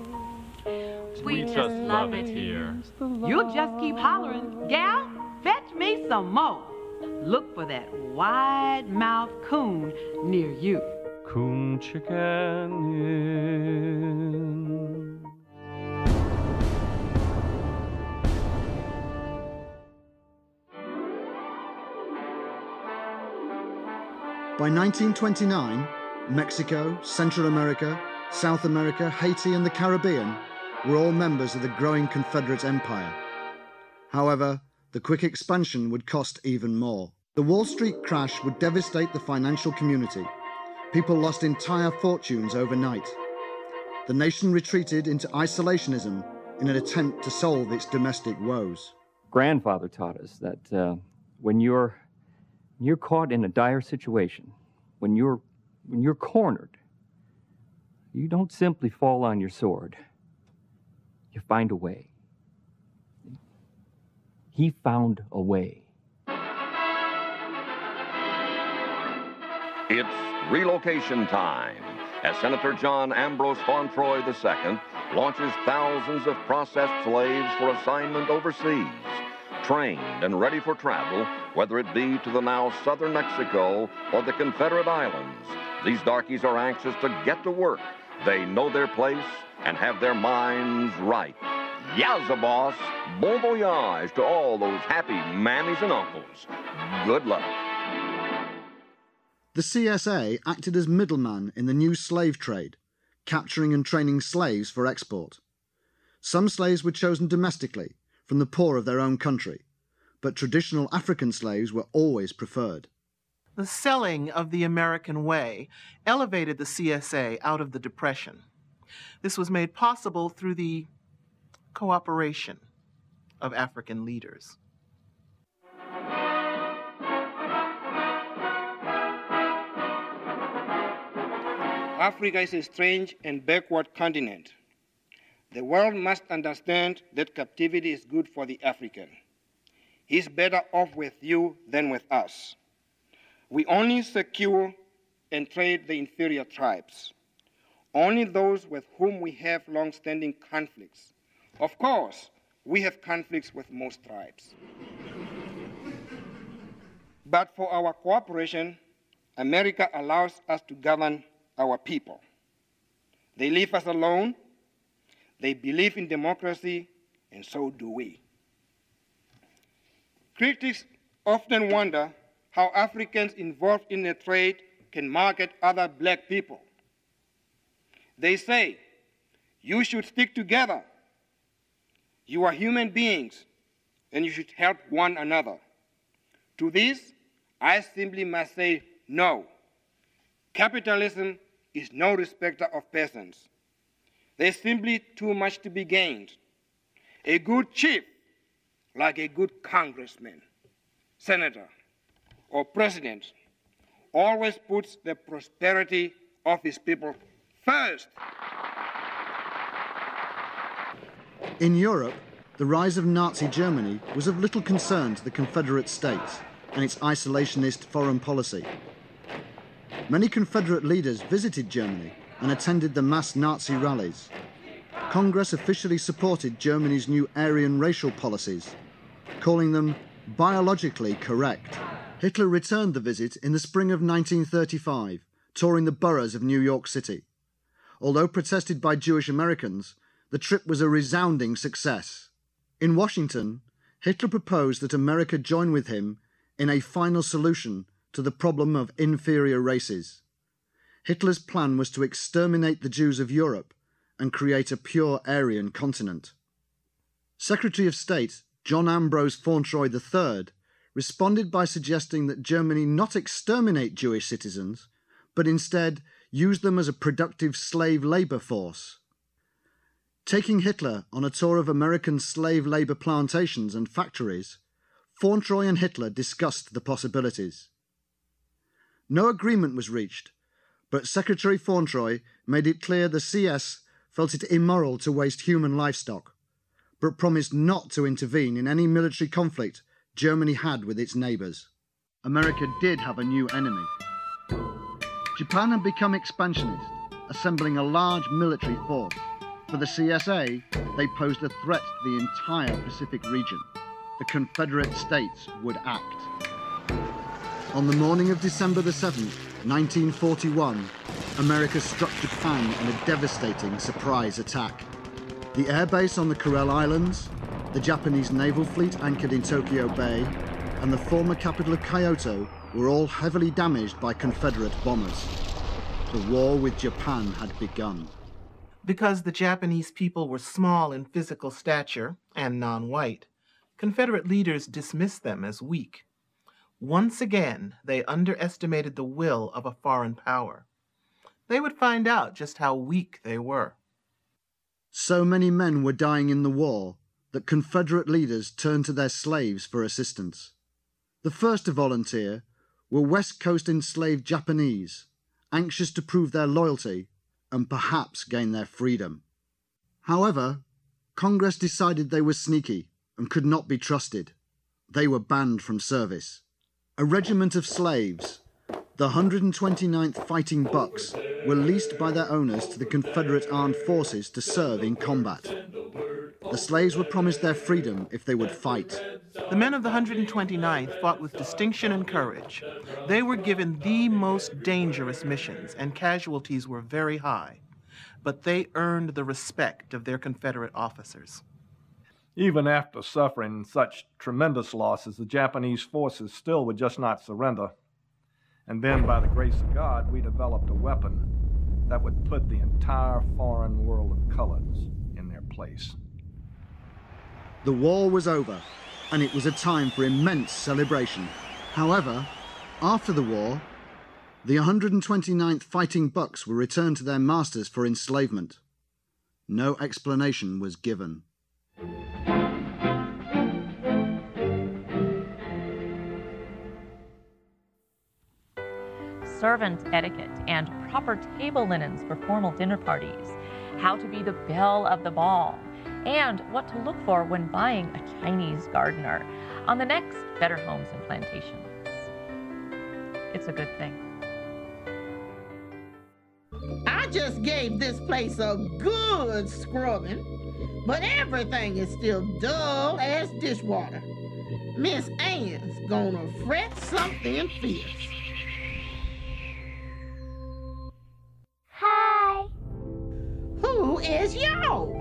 We, just love it here. You'll just keep hollering, Gal, fetch me some more. Look for that wide mouthed coon near you. Coon Chicken Inn. By 1929, Mexico, Central America, South America, Haiti, and the Caribbean were all members of the growing Confederate Empire. However, the quick expansion would cost even more. The Wall Street crash would devastate the financial community. People lost entire fortunes overnight. The nation retreated into isolationism in an attempt to solve its domestic woes. Grandfather taught us that uh, when you're you're caught in a dire situation, when you're when you're cornered, you don't simply fall on your sword. You find a way. He found a way. It's relocation time as Senator John Ambrose Fauntroy II launches thousands of processed slaves for assignment overseas, trained and ready for travel, whether it be to the now southern Mexico or the Confederate Islands. These darkies are anxious to get to work. They know their place and have their minds right. Yowza, boss. Bon voyage to all those happy mammies and uncles. Good luck. The CSA acted as middleman in the new slave trade, capturing and training slaves for export. Some slaves were chosen domestically from the poor of their own country, but traditional African slaves were always preferred. The selling of the American way elevated the CSA out of the Depression. This was made possible through the cooperation of African leaders. Africa is a strange and backward continent. The world must understand that captivity is good for the African. He's better off with you than with us. We only secure and trade the inferior tribes, only those with whom we have long standing conflicts. Of course, we have conflicts with most tribes. but for our cooperation, America allows us to govern our people. They leave us alone, they believe in democracy, and so do we. Critics often wonder how Africans involved in the trade can market other black people. They say, you should stick together. You are human beings, and you should help one another. To this, I simply must say no. Capitalism is no respecter of persons. There's simply too much to be gained. A good chief, like a good congressman, senator, or president, always puts the prosperity of his people first. In Europe, the rise of Nazi Germany was of little concern to the Confederate States and its isolationist foreign policy. Many Confederate leaders visited Germany and attended the mass Nazi rallies. Congress officially supported Germany's new Aryan racial policies, calling them biologically correct. Hitler returned the visit in the spring of 1935, touring the boroughs of New York City. Although protested by Jewish Americans, the trip was a resounding success. In Washington, Hitler proposed that America join with him in a final solution to the problem of inferior races. Hitler's plan was to exterminate the Jews of Europe and create a pure Aryan continent. Secretary of State John Ambrose Fauntroy III responded by suggesting that Germany not exterminate Jewish citizens, but instead use them as a productive slave labour force. Taking Hitler on a tour of American slave labour plantations and factories, Fauntroy and Hitler discussed the possibilities. No agreement was reached, but Secretary Fauntroy made it clear the CS felt it immoral to waste human livestock, but promised not to intervene in any military conflict Germany had with its neighbours. America did have a new enemy. Japan had become expansionist, assembling a large military force. For the CSA, they posed a threat to the entire Pacific region. The Confederate States would act. On the morning of December the 7th, 1941, America struck Japan in a devastating surprise attack. The airbase on the Kuril Islands, the Japanese naval fleet anchored in Tokyo Bay, and the former capital of Kyoto were all heavily damaged by Confederate bombers. The war with Japan had begun. Because the Japanese people were small in physical stature and non white, Confederate leaders dismissed them as weak. Once again, they underestimated the will of a foreign power. They would find out just how weak they were. So many men were dying in the war that Confederate leaders turned to their slaves for assistance. The first to volunteer were West Coast enslaved Japanese, anxious to prove their loyalty and perhaps gain their freedom. However, Congress decided they were sneaky and could not be trusted. They were banned from service. A regiment of slaves, the 129th Fighting Bucks, were leased by their owners to the Confederate Armed Forces to serve in combat. The slaves were promised their freedom if they would fight. The men of the 129th fought with distinction and courage. They were given the most dangerous missions, and casualties were very high. But they earned the respect of their Confederate officers. Even after suffering such tremendous losses, the Japanese forces still would just not surrender. And then, by the grace of God, we developed a weapon that would put the entire foreign world of colors in their place. The war was over, and it was a time for immense celebration. However, after the war, the 129th Fighting Bucks were returned to their masters for enslavement. No explanation was given. Servant etiquette and proper table linens for formal dinner parties, how to be the belle of the ball, and what to look for when buying a Chinese gardener on the next Better Homes and Plantations. It's a good thing. I just gave this place a good scrubbing, but everything is still dull as dishwater. Miss Ann's gonna fret something fierce. Is yo?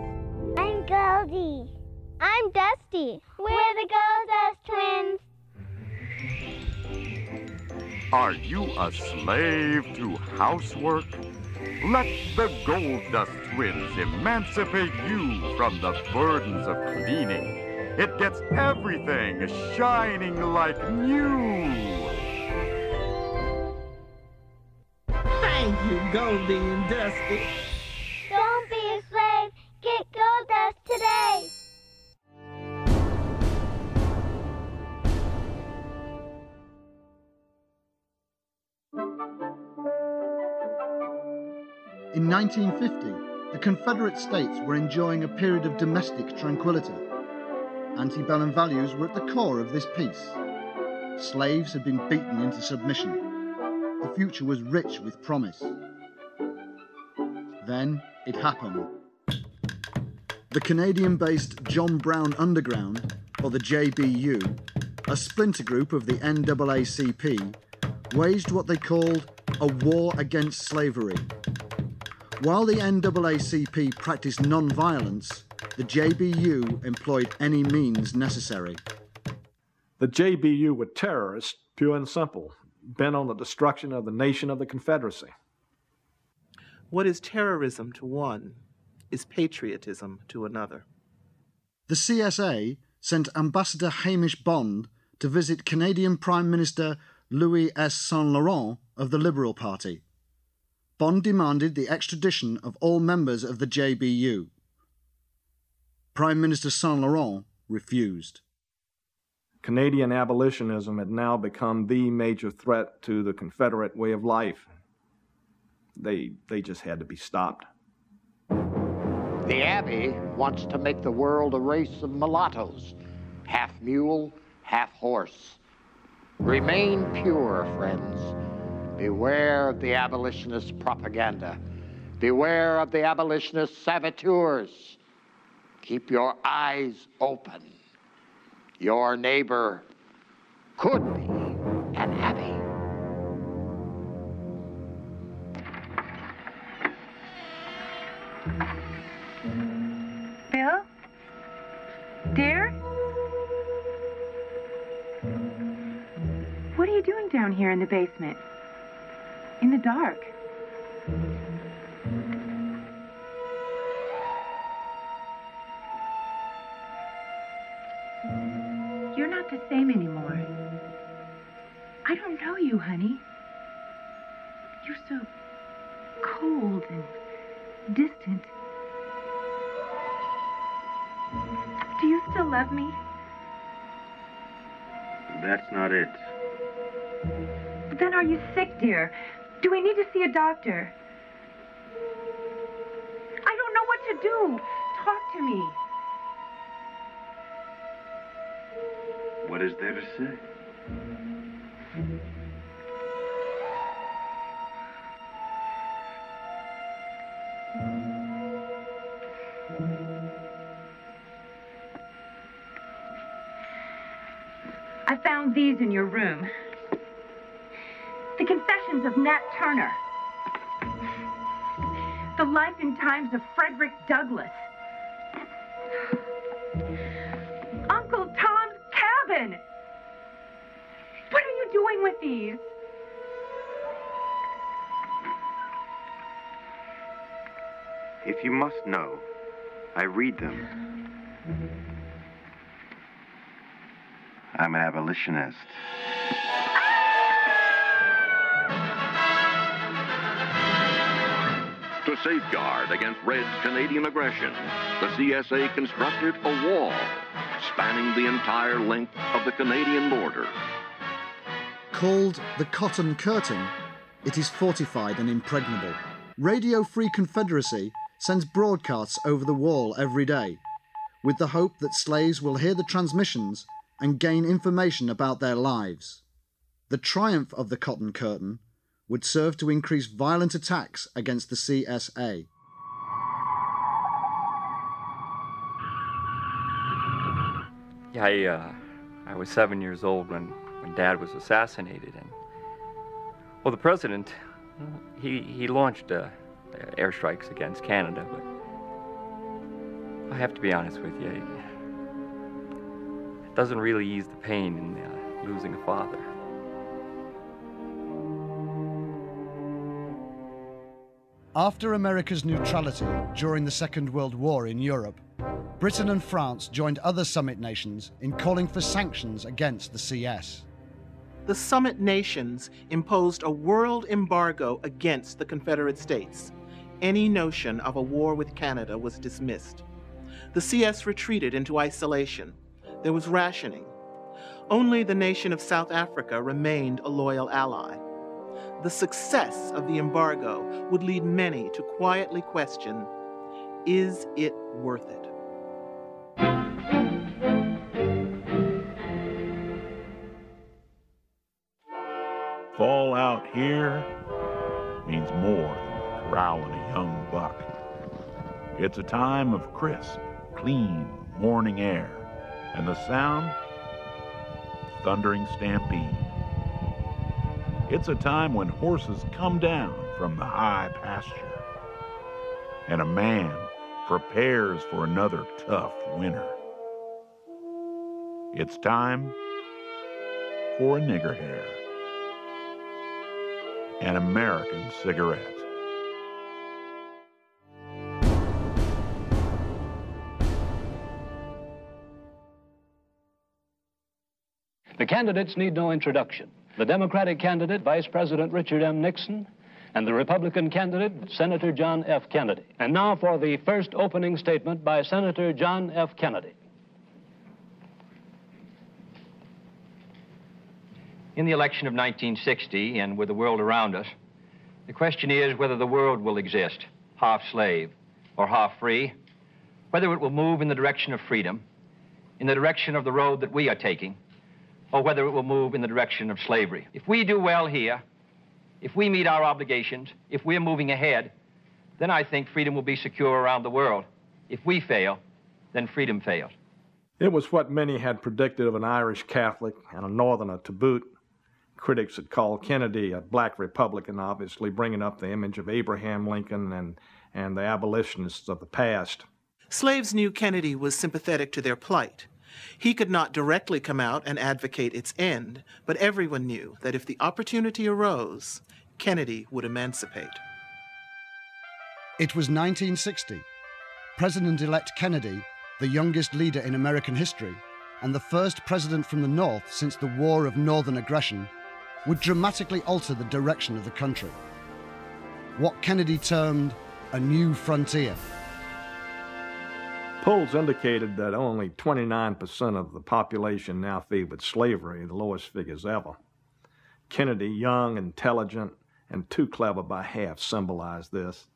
I'm Goldie. I'm Dusty. We're the Gold Goldust twins. Are you a slave to housework? Let the Gold Dust Twins emancipate you from the burdens of cleaning. It gets everything shining like new. Thank you, Goldie and Dusty. Today. In 1950, the Confederate States were enjoying a period of domestic tranquility. Antebellum values were at the core of this peace. Slaves had been beaten into submission. the future was rich with promise. Then it happened. The Canadian based John Brown Underground, or the JBU, a splinter group of the NAACP, waged what they called a war against slavery. While the NAACP practiced non violence, the JBU employed any means necessary. The JBU were terrorists, pure and simple, bent on the destruction of the nation of the Confederacy. What is terrorism to one is patriotism to another. The CSA sent Ambassador Hamish Bond to visit Canadian Prime Minister Louis S. Saint Laurent of the Liberal Party. Bond demanded the extradition of all members of the JBU. Prime Minister Saint Laurent refused. Canadian abolitionism had now become the major threat to the Confederate way of life. They, they just had to be stopped. The Abbey wants to make the world a race of mulattoes, half mule, half horse. Remain pure, friends. Beware of the abolitionist propaganda. Beware of the abolitionist saboteurs. Keep your eyes open. Your neighbor could be down here in the basement? In the dark? You're not the same anymore. I don't know you, honey. You're so cold and distant. Do you still love me? That's not it. Then are you sick, dear? Do we need to see a doctor? I don't know what to do. Talk to me. What is there to say? I found these in your room. Of Nat Turner. The Life and Times of Frederick Douglass. Uncle Tom's Cabin. What are you doing with these? If you must know, I read them. I'm an abolitionist. Safeguard against Red's Canadian aggression, the CSA constructed a wall spanning the entire length of the Canadian border. Called the Cotton Curtain, it is fortified and impregnable. Radio Free Confederacy sends broadcasts over the wall every day, with the hope that slaves will hear the transmissions and gain information about their lives. The triumph of the Cotton Curtain would serve to increase violent attacks against the CSA. Yeah, I, uh, I was seven years old when, when Dad was assassinated, and well, the president, he he launched uh, airstrikes against Canada, but I have to be honest with you, it doesn't really ease the pain in uh, losing a father. After America's neutrality during the Second World War in Europe, Britain and France joined other summit nations in calling for sanctions against the CS. The summit nations imposed a world embargo against the Confederate States. Any notion of a war with Canada was dismissed. The CS retreated into isolation. There was rationing. Only the nation of South Africa remained a loyal ally. The success of the embargo would lead many to quietly question is it worth it? fallout here means more than corralling a young buck. It's a time of crisp, clean morning air and the sound thundering stampede. It's a time when horses come down from the high pasture and a man prepares for another tough winter. It's time for a nigger hair, an American cigarette. The candidates need no introduction. The Democratic candidate, Vice President Richard M. Nixon, and the Republican candidate, Senator John F. Kennedy. And now for the first opening statement by Senator John F. Kennedy. In the election of 1960, and with the world around us, the question is whether the world will exist, half slave or half free, whether it will move in the direction of freedom, in the direction of the road that we are taking, or whether it will move in the direction of slavery. If we do well here, if we meet our obligations, if we're moving ahead, then I think freedom will be secure around the world. If we fail, then freedom fails. It was what many had predicted of an Irish Catholic and a Northerner to boot. Critics had called Kennedy a black Republican, obviously bringing up the image of Abraham Lincoln and, and the abolitionists of the past. Slaves knew Kennedy was sympathetic to their plight. He could not directly come out and advocate its end, but everyone knew that if the opportunity arose, Kennedy would emancipate. It was 1960. President elect Kennedy, the youngest leader in American history, and the first president from the North since the War of Northern Aggression, would dramatically alter the direction of the country. What Kennedy termed a new frontier. Polls indicated that only 29% of the population now favored slavery, the lowest figures ever. Kennedy, young, intelligent, and too clever by half, symbolized this.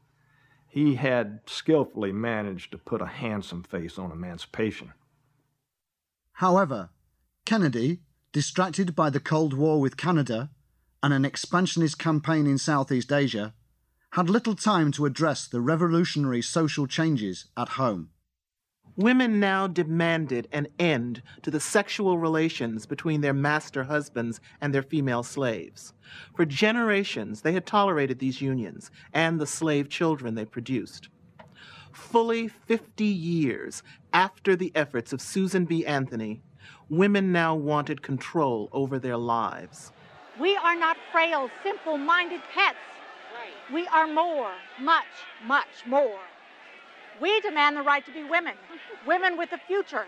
He had skillfully managed to put a handsome face on emancipation. However, Kennedy, distracted by the Cold War with Canada and an expansionist campaign in Southeast Asia, had little time to address the revolutionary social changes at home. Women now demanded an end to the sexual relations between their master husbands and their female slaves. For generations, they had tolerated these unions and the slave children they produced. Fully 50 years after the efforts of Susan B. Anthony, women now wanted control over their lives. We are not frail, simple minded pets. We are more, much, much more. We demand the right to be women, women with a future,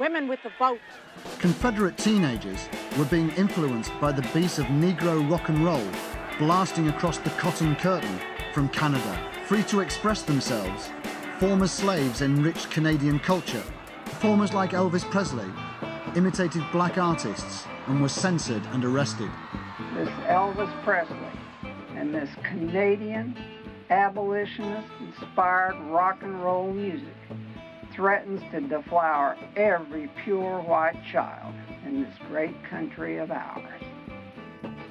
women with the vote. Confederate teenagers were being influenced by the beats of Negro rock and roll blasting across the Cotton Curtain from Canada. Free to express themselves, former slaves enriched Canadian culture. Performers like Elvis Presley imitated black artists and were censored and arrested. This Elvis Presley and this Canadian abolitionist inspired rock and roll music threatens to deflower every pure white child in this great country of ours.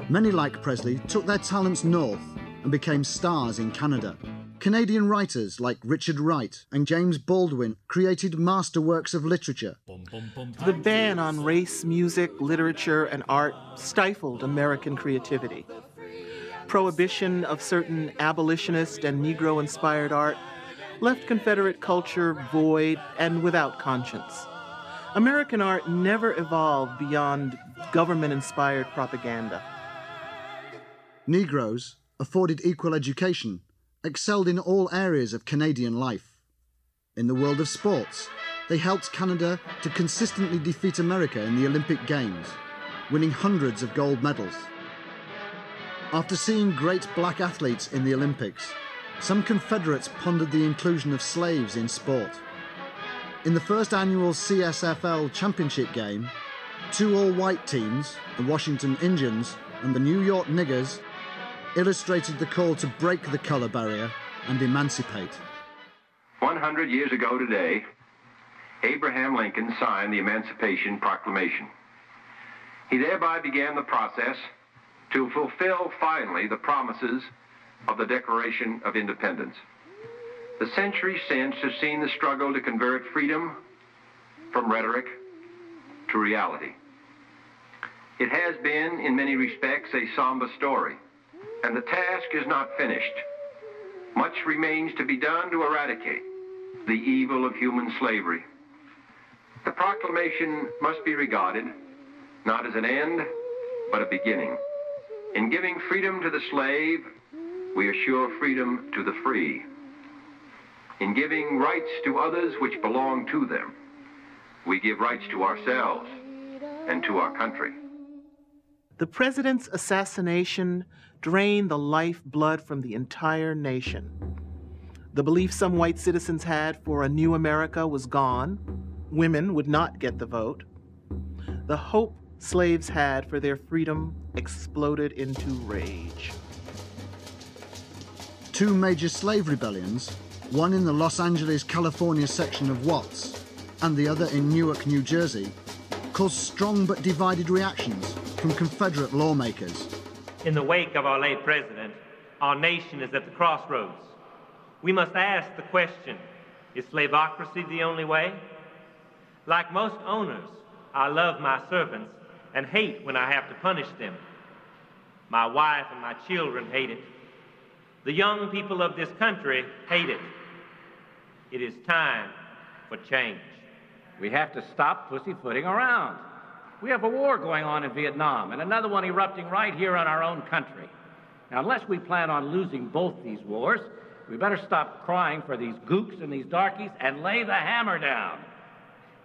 Many like Presley took their talents north and became stars in Canada. Canadian writers like Richard Wright and James Baldwin created masterworks of literature. The ban on race, music, literature, and art stifled American creativity. Prohibition of certain abolitionist and Negro inspired art left Confederate culture void and without conscience. American art never evolved beyond government inspired propaganda. Negroes, afforded equal education, excelled in all areas of Canadian life. In the world of sports, they helped Canada to consistently defeat America in the Olympic Games, winning hundreds of gold medals. After seeing great black athletes in the Olympics, some Confederates pondered the inclusion of slaves in sport. In the first annual CSFL championship game, two all white teams, the Washington Indians and the New York Niggers, illustrated the call to break the color barrier and emancipate. 100 years ago today, Abraham Lincoln signed the Emancipation Proclamation. He thereby began the process to fulfill finally the promises of the Declaration of Independence. The century since has seen the struggle to convert freedom from rhetoric to reality. It has been, in many respects, a somber story, and the task is not finished. Much remains to be done to eradicate the evil of human slavery. The proclamation must be regarded not as an end, but a beginning. In giving freedom to the slave, we assure freedom to the free. In giving rights to others which belong to them, we give rights to ourselves and to our country. The president's assassination drained the lifeblood from the entire nation. The belief some white citizens had for a new America was gone. Women would not get the vote. The hope slaves had for their freedom exploded into rage. Two major slave rebellions, one in the Los Angeles, California section of Watts, and the other in Newark, New Jersey, caused strong but divided reactions from Confederate lawmakers. In the wake of our late president, our nation is at the crossroads. We must ask the question is slavocracy the only way? Like most owners, I love my servants and hate when I have to punish them. My wife and my children hate it. The young people of this country hate it. It is time for change. We have to stop pussyfooting around. We have a war going on in Vietnam and another one erupting right here in our own country. Now, unless we plan on losing both these wars, we better stop crying for these gooks and these darkies and lay the hammer down.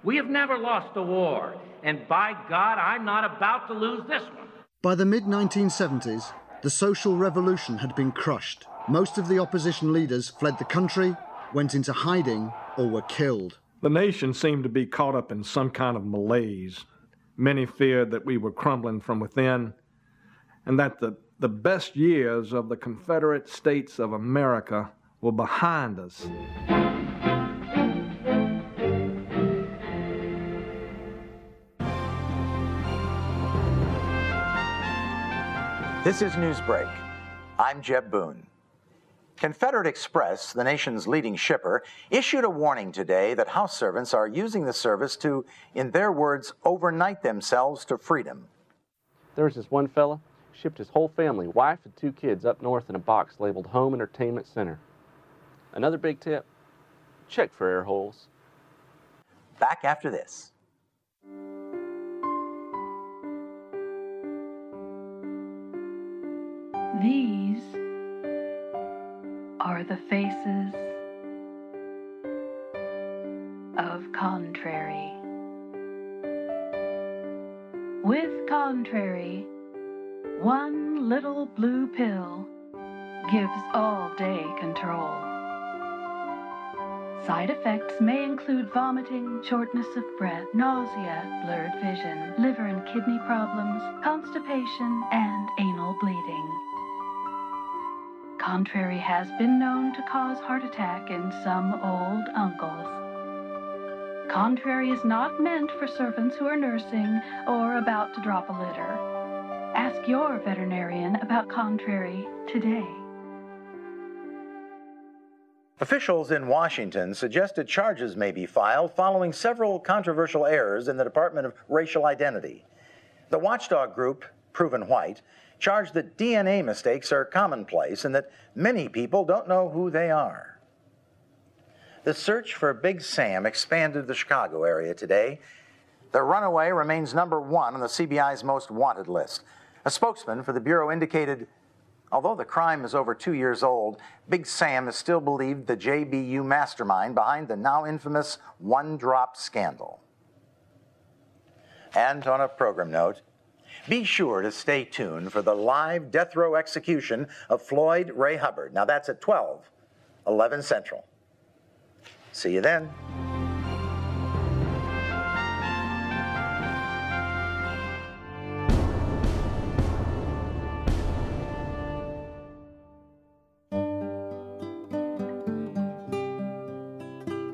We have never lost a war, and by God, I'm not about to lose this one. By the mid 1970s, the social revolution had been crushed. Most of the opposition leaders fled the country, went into hiding, or were killed. The nation seemed to be caught up in some kind of malaise. Many feared that we were crumbling from within and that the, the best years of the Confederate States of America were behind us. This is Newsbreak. I'm Jeb Boone. Confederate Express, the nation's leading shipper, issued a warning today that house servants are using the service to, in their words, overnight themselves to freedom. There was this one fella, shipped his whole family, wife and two kids, up north in a box labeled Home Entertainment Center. Another big tip check for air holes. Back after this. These are the faces of contrary. With contrary, one little blue pill gives all day control. Side effects may include vomiting, shortness of breath, nausea, blurred vision, liver and kidney problems, constipation, and anal bleeding. Contrary has been known to cause heart attack in some old uncles. Contrary is not meant for servants who are nursing or about to drop a litter. Ask your veterinarian about Contrary today. Officials in Washington suggested charges may be filed following several controversial errors in the Department of Racial Identity. The watchdog group, Proven White, charged that DNA mistakes are commonplace and that many people don't know who they are. The search for Big Sam expanded the Chicago area today. The runaway remains number one on the CBI's most wanted list. A spokesman for the Bureau indicated although the crime is over two years old, Big Sam is still believed the JBU mastermind behind the now infamous one drop scandal. And on a program note, be sure to stay tuned for the live death row execution of Floyd Ray Hubbard. Now that's at 12, 11 Central. See you then.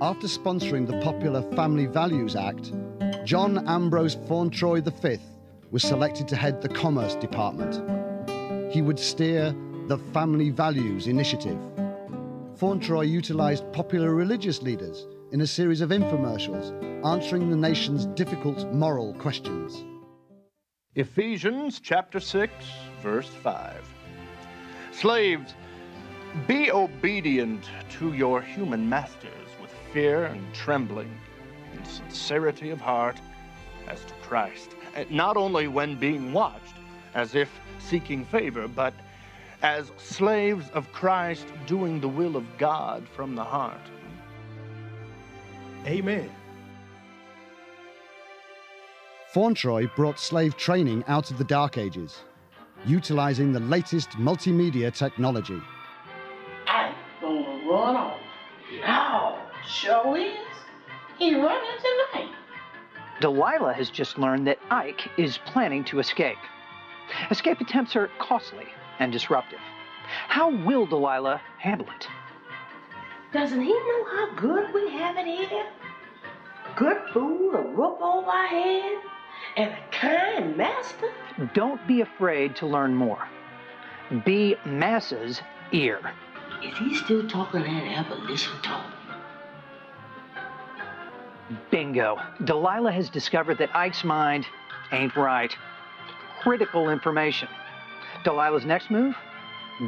After sponsoring the popular Family Values Act, John Ambrose Fauntroy V was selected to head the Commerce Department. he would steer the Family Values Initiative. Fauntroy utilized popular religious leaders in a series of infomercials answering the nation's difficult moral questions. Ephesians chapter 6, verse 5. Slaves, be obedient to your human masters with fear and trembling, in sincerity of heart, as to Christ. Not only when being watched, as if seeking favor, but as slaves of Christ doing the will of God from the heart. Amen. Fauntroy brought slave training out of the Dark Ages, utilizing the latest multimedia technology. I'm gonna run off. Now, show is. He running tonight. Delilah has just learned that Ike is planning to escape. Escape attempts are costly and disruptive. How will Delilah handle it? Doesn't he know how good we have it here? Good food, a roof over our head, and a kind master? Don't be afraid to learn more. Be Massa's ear. Is he still talking that abolition talk? Bingo. Delilah has discovered that Ike's mind ain't right. Critical information. Delilah's next move?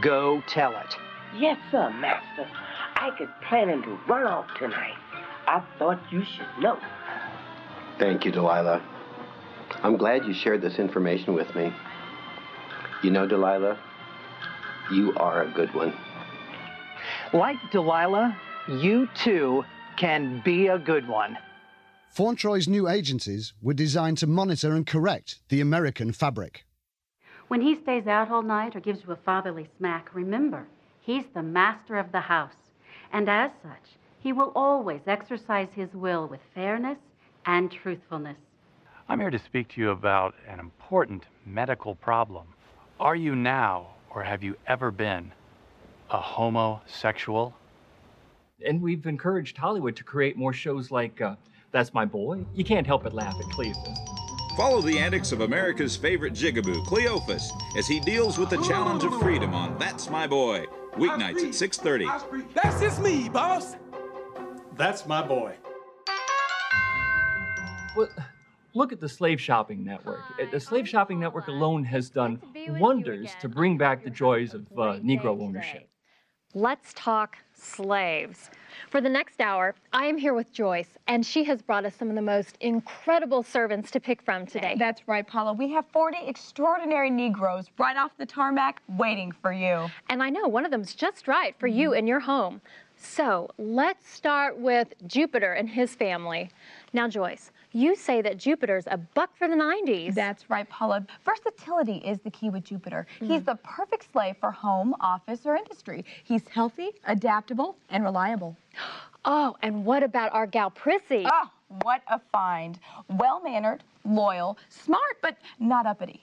Go tell it. Yes, sir, master. Ike is planning to run off tonight. I thought you should know. Thank you, Delilah. I'm glad you shared this information with me. You know, Delilah, you are a good one. Like Delilah, you too can be a good one. Fauntroy's new agencies were designed to monitor and correct the American fabric. When he stays out all night or gives you a fatherly smack, remember, he's the master of the house. And as such, he will always exercise his will with fairness and truthfulness. I'm here to speak to you about an important medical problem. Are you now, or have you ever been, a homosexual? And we've encouraged Hollywood to create more shows like uh, That's My Boy. You can't help but laugh at Cleophas. Follow the antics of America's favorite jigaboo, Cleophas, as he deals with the challenge of freedom on That's My Boy, weeknights at 6.30. That's just me, boss. That's my boy. Well, look at the Slave Shopping Network. The Slave Shopping Network alone has done wonders to bring back the joys of uh, Negro ownership. Let's talk slaves. For the next hour, I am here with Joyce, and she has brought us some of the most incredible servants to pick from today. That's right, Paula. We have 40 extraordinary Negroes right off the tarmac waiting for you. And I know one of them's just right for you in your home. So let's start with Jupiter and his family. Now, Joyce, you say that Jupiter's a buck for the 90s. That's right, Paula. Versatility is the key with Jupiter. He's the perfect slave for home, office, or industry. He's healthy, adaptable, and reliable. Oh, and what about our gal Prissy? Oh, what a find. Well mannered, loyal, smart, but not uppity.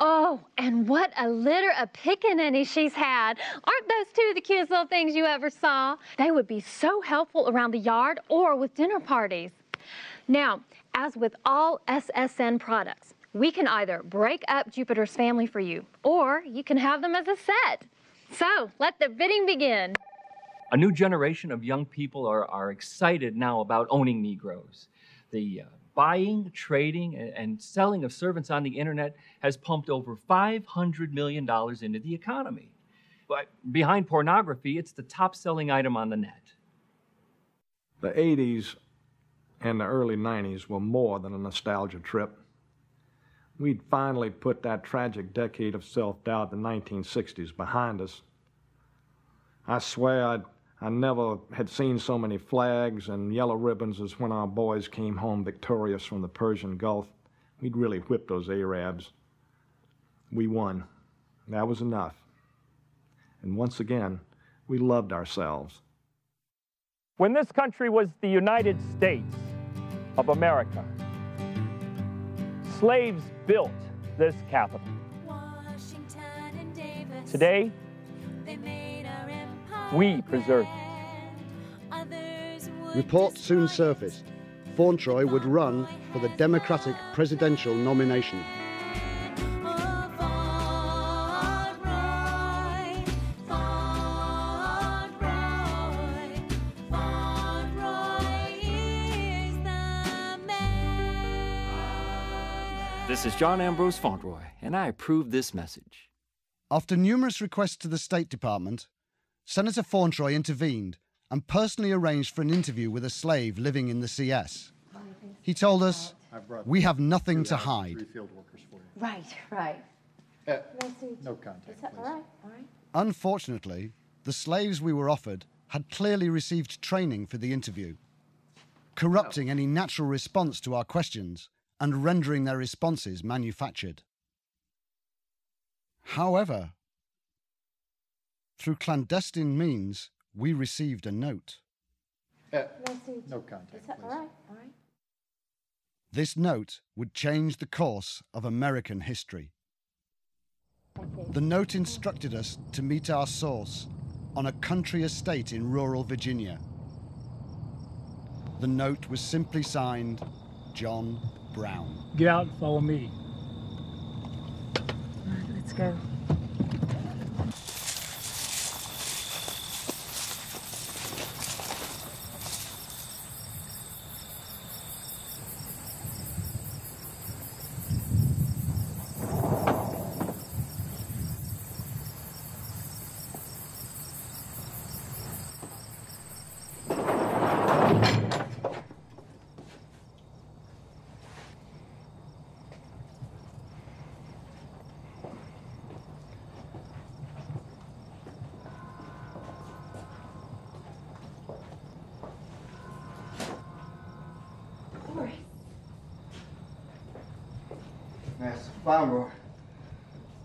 Oh, and what a litter of pickaninnies she's had. Aren't those two the cutest little things you ever saw? They would be so helpful around the yard or with dinner parties. Now, as with all SSN products, we can either break up Jupiter's family for you, or you can have them as a set. So, let the bidding begin. A new generation of young people are, are excited now about owning Negroes. The uh, buying, trading, and, and selling of servants on the internet has pumped over $500 million into the economy. But behind pornography, it's the top selling item on the net. The 80s and the early 90s were more than a nostalgia trip. We'd finally put that tragic decade of self doubt, the 1960s, behind us. I swear I'd, I never had seen so many flags and yellow ribbons as when our boys came home victorious from the Persian Gulf. We'd really whipped those Arabs. We won. That was enough. And once again, we loved ourselves. When this country was the United States of America, slaves built this capital. Today, we preserve it. Reports soon surfaced. Fauntroy would run for the Democratic presidential nomination. John Ambrose Fauntroy, and I approve this message. After numerous requests to the State Department, Senator Fauntroy intervened and personally arranged for an interview with a slave living in the CS. He told us, We have nothing to hide. Right, right. Uh, no contact. Is that all right? All right. Unfortunately, the slaves we were offered had clearly received training for the interview, corrupting any natural response to our questions and rendering their responses manufactured. However, through clandestine means, we received a note. Uh, no contact. Is that all right? All right. This note would change the course of American history. The note instructed us to meet our source on a country estate in rural Virginia. The note was simply signed John Brown. Get out and follow me. All right, let's go. Fauntroy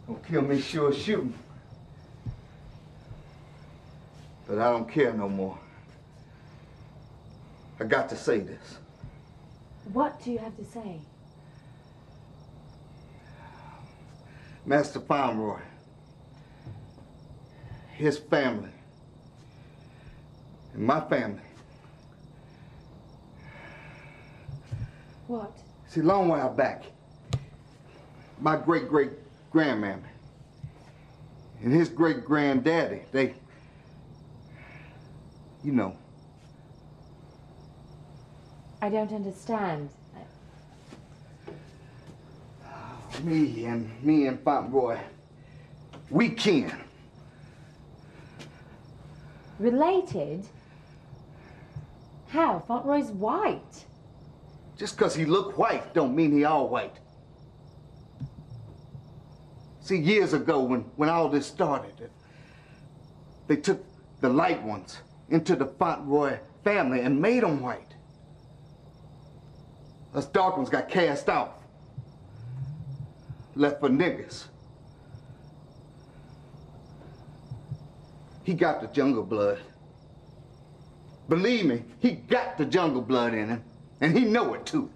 gonna kill me sure shooting. But I don't care no more. I got to say this. What do you have to say? Master Fauntroy, his family, and my family. What? See, long while back, my great great grandmammy and his great granddaddy, they, you know, I don't understand. me and me and Fauntroy, we kin. Related? How? Fauntroy's white. Just 'cause he look white don't mean he all white. See, years ago when, when all this started, they took the light ones into the Fauntroy family and made them white. Us dark ones got cast off, left for niggas. He got the jungle blood. Believe me, he got the jungle blood in him, and he know it too.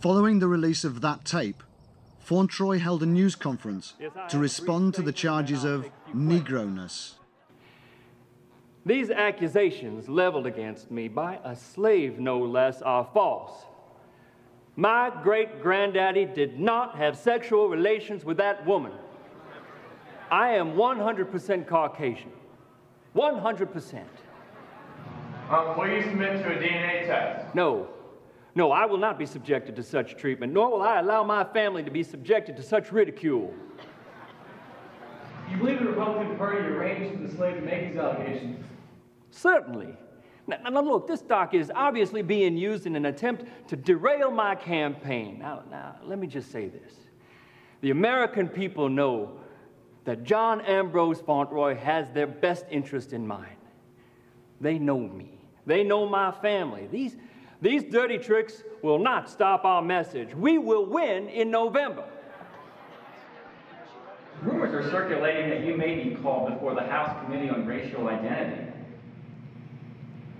Following the release of that tape, Fauntroy held a news conference to respond to the charges of Negroness. These accusations leveled against me by a slave, no less, are false. My great granddaddy did not have sexual relations with that woman. I am 100% Caucasian. 100%. Um, will you submit to a DNA test? No. No, I will not be subjected to such treatment, nor will I allow my family to be subjected to such ridicule. You believe the Republican Party arranged for the slave to make these allegations? Certainly. Now, now, look, this doc is obviously being used in an attempt to derail my campaign. Now, now, let me just say this. The American people know that John Ambrose Fauntroy has their best interest in mind. They know me. They know my family. These, these dirty tricks will not stop our message. We will win in November. Rumors are circulating that you may be called before the House Committee on Racial Identity.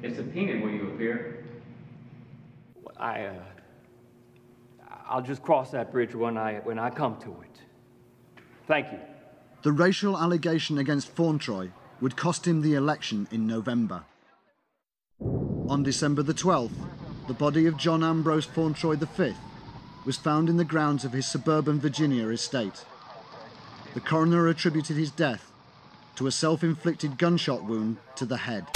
If subpoenaed, will you appear? I, uh, I'll just cross that bridge when I, when I come to it. Thank you. The racial allegation against Fauntroy would cost him the election in November. On December the 12th, the body of John Ambrose Fauntroy V was found in the grounds of his suburban Virginia estate. The coroner attributed his death to a self inflicted gunshot wound to the head.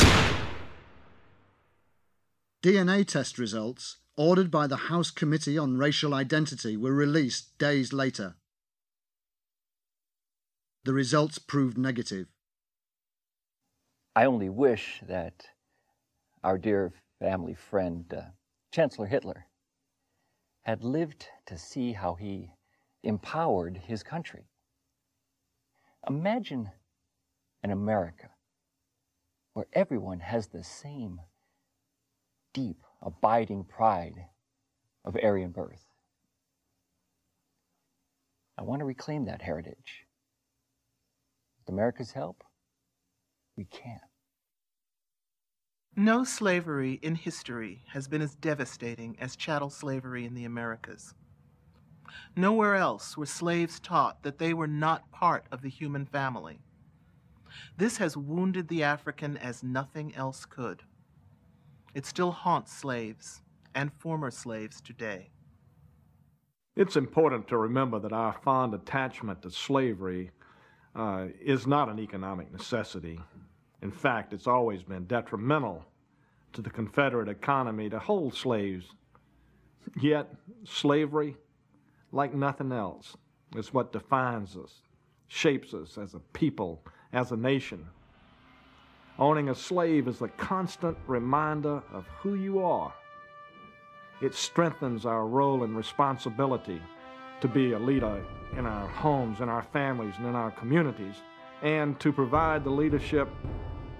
DNA test results, ordered by the House Committee on Racial Identity, were released days later. The results proved negative. I only wish that our dear family friend, uh, Chancellor Hitler, had lived to see how he empowered his country. Imagine an America where everyone has the same deep, abiding pride of Aryan birth. I want to reclaim that heritage. With America's help, we can. No slavery in history has been as devastating as chattel slavery in the Americas. Nowhere else were slaves taught that they were not part of the human family. This has wounded the African as nothing else could. It still haunts slaves and former slaves today. It's important to remember that our fond attachment to slavery uh, is not an economic necessity. In fact, it's always been detrimental to the Confederate economy to hold slaves. Yet, slavery, like nothing else, is what defines us, shapes us as a people, as a nation. Owning a slave is a constant reminder of who you are. It strengthens our role and responsibility to be a leader in our homes, in our families, and in our communities, and to provide the leadership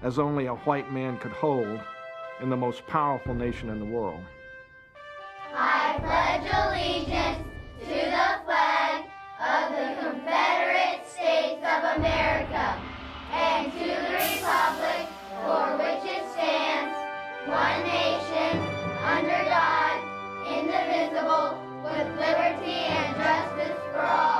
as only a white man could hold in the most powerful nation in the world. I pledge allegiance to the flag of the Confederate States of America and to the republic for which it stands, one nation, under God, indivisible, with liberty and justice for all.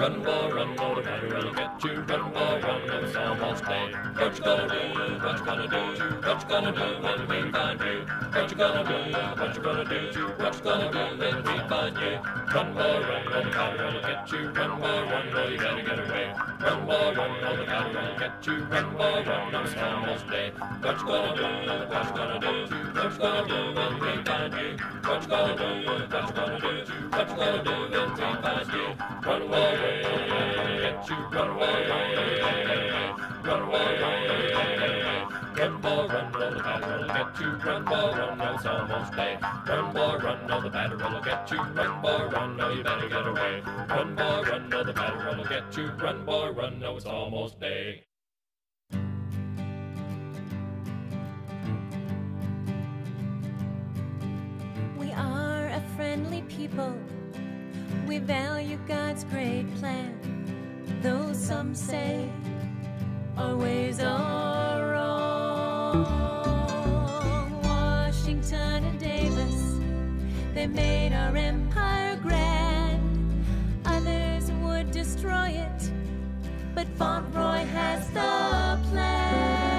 Run, boy, run, go the battery will get you. Run, boy, run, no, it's almost day. What you gonna do? What you gonna do? What you gonna do when we find you? What you gonna do? What you gonna do? What you gonna do when we find you? Run, boy, run, no, the battery will get you. Run, boy, run, no, you better get away. Run, run, no, the battery will get you. Run, run, no, it's almost day. What you gonna do? What you gonna do? What you gonna do when we find you? What you gonna do? What you gonna do? What you gonna do when we find you? Run away, get you, run away, run away. Run, boy, run, no, the battle will get you. Run, boy, run, no, it's almost day. Run, boy, run, no, the battle will get you. Run, boy, run, no, you better get away. Run, boy, run, no, the battle will get you. Run, boy, run, no, it's almost day. We are a friendly people. We value God's great plan. Though some say our ways are wrong. Washington and Davis, they made our empire grand. Others would destroy it, but Fauntroy has the plan.